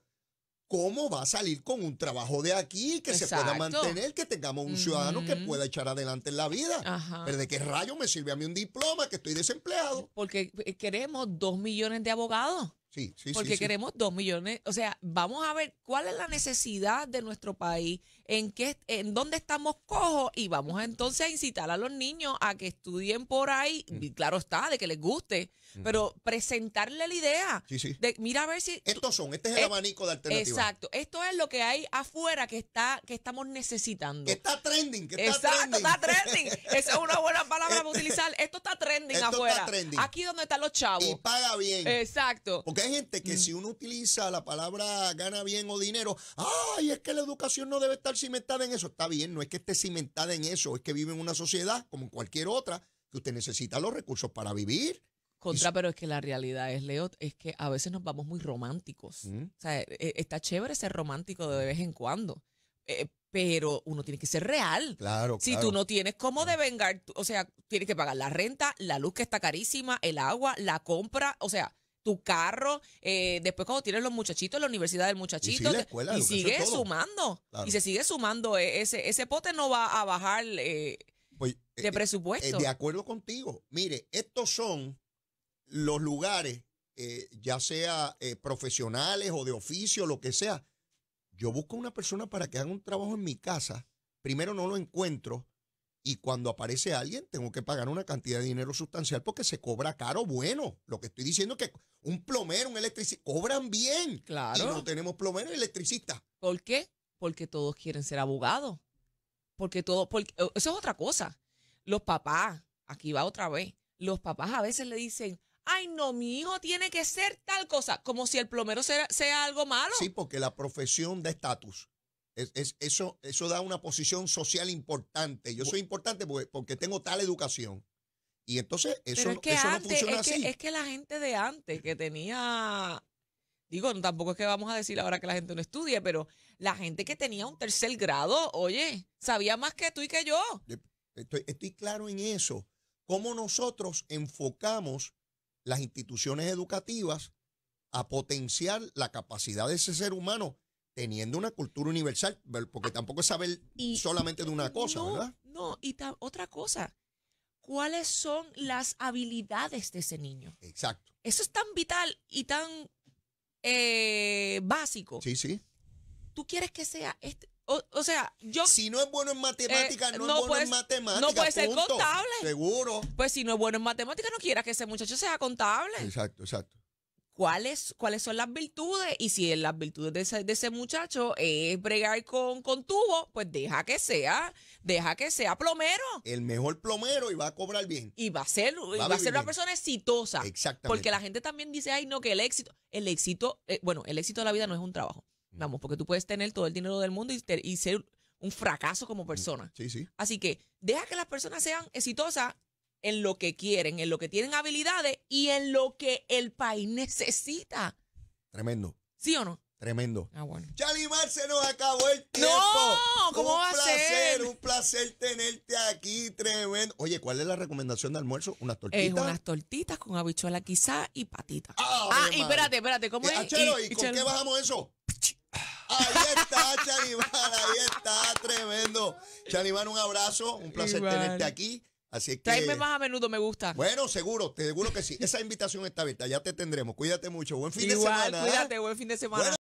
¿Cómo va a salir con un trabajo de aquí que se pueda mantener, que tengamos un ciudadano que pueda echar adelante en la vida? Ajá. Pero de qué rayo me sirve a mí un diploma que estoy desempleado. Porque eh, queremos dos millones de abogados. Sí, sí, porque sí, sí. queremos dos millones. O sea, vamos a ver cuál es la necesidad de nuestro país, en qué, en dónde estamos cojos y vamos entonces a incitar a los niños a que estudien por ahí. Mm. Y claro está, de que les guste, pero presentarle la idea. Sí, sí. De, mira a ver si. Estos son, este es el Eh, abanico de alternativas. Exacto. Esto es lo que hay afuera que está que estamos necesitando. Que está trending, que está Exacto, trending. está trending. Esa es una buena palabra para utilizar. Esto está trending Esto está afuera. trending. Aquí donde están los chavos. y paga bien. Exacto. Porque hay gente Mm. que si uno utiliza la palabra gana bien o dinero, ay, es que la educación no debe estar cimentada en eso. Está bien, no es que esté cimentada en eso, es que vive en una sociedad como en cualquier otra, que usted necesita los recursos para vivir. Contra, pero es que la realidad es, Leo, es que a veces nos vamos muy románticos. Mm. O sea, e- está chévere ser romántico de vez en cuando, eh, pero uno tiene que ser real. Claro, Si claro. tú no tienes cómo devengar, o sea, tienes que pagar la renta, la luz que está carísima, el agua, la compra, o sea, tu carro, eh, después cuando tienes los muchachitos, la universidad del muchachito, la te- escuela, y sigue todo. sumando, Claro. y se sigue sumando, eh, ese, ese pote no va a bajar eh, Pues, eh, de eh, presupuesto. de acuerdo contigo. Mire, estos son los lugares, eh, ya sea eh, profesionales o de oficio, lo que sea, yo busco una persona para que haga un trabajo en mi casa, primero no lo encuentro y cuando aparece alguien tengo que pagar una cantidad de dinero sustancial porque se cobra caro. Bueno, lo que estoy diciendo es que un plomero, un electricista, cobran bien. Claro. Y no tenemos plomero y electricista. ¿Por qué? Porque todos quieren ser abogados. Porque todo, porque, eh, eso es otra cosa. Los papás, aquí va otra vez, los papás a veces le dicen, ay no, mi hijo tiene que ser tal cosa, como si el plomero sea, sea algo malo. Sí, porque la profesión da estatus. Es, es- eso, eso da una posición social importante. Yo soy importante porque, porque tengo tal educación. Y entonces eso, Pero es que eso no funciona es que, así. es que la gente de antes que tenía, digo, tampoco es que vamos a decir ahora que la gente no estudie, pero la gente que tenía un tercer grado, oye, sabía más que tú y que yo. Estoy, estoy claro en eso. Cómo nosotros enfocamos las instituciones educativas a potenciar la capacidad de ese ser humano teniendo una cultura universal, ver- porque tampoco es saber Y- solamente de una cosa, no, ¿verdad? No, y otra cosa, ¿cuáles son las habilidades de ese niño? Exacto. Eso es tan vital y tan eh, básico. Sí, sí. Tú quieres que sea este, o, o sea, yo, Si no es bueno en matemáticas, Eh, no, no es bueno puede- en matemáticas. no puede ser contable. Seguro. pues si no es bueno en matemáticas, no quiera que ese muchacho sea contable. Exacto, exacto. ¿Cuáles, ¿Cuáles son las virtudes? Y si las virtudes de ese, de ese muchacho es bregar con, con tubo, pues deja que sea, deja que sea plomero. El mejor plomero y va a cobrar bien. Y va a ser, y va a ser una persona exitosa. Exactamente. Porque la gente también dice, ay, no, que el éxito, el éxito, eh, bueno, el éxito de la vida no es un trabajo. Vamos, porque tú puedes tener todo el dinero del mundo y, te- y ser un fracaso como persona. Sí, sí. Así que deja que las personas sean exitosas en lo que quieren, en lo que tienen habilidades y en lo que el país necesita. Tremendo, ¿Sí o no? tremendo. Ah, bueno. Chalimar, se nos acabó el tiempo. ¿Cómo un va a placer, ser? Un placer tenerte aquí, tremendo. Oye, ¿cuál es la recomendación de almuerzo? ¿Unas Es tortitas? unas tortitas con habichuela quizá y patita. ¡Ave ah, y espérate, espérate, ¿cómo Eh, es? Achero, ¿y, con Chelo- qué bajamos eso? Ahí está, Chalimar, ahí está, tremendo. Chalimar, un abrazo, un placer Igual. tenerte aquí. Así es que. Tráeme más a menudo, me gusta. Bueno, seguro, te seguro que sí. Esa invitación está abierta, ya te tendremos. Cuídate mucho. Buen fin de Igual, semana. ¿eh? cuídate, buen fin de semana. Bueno,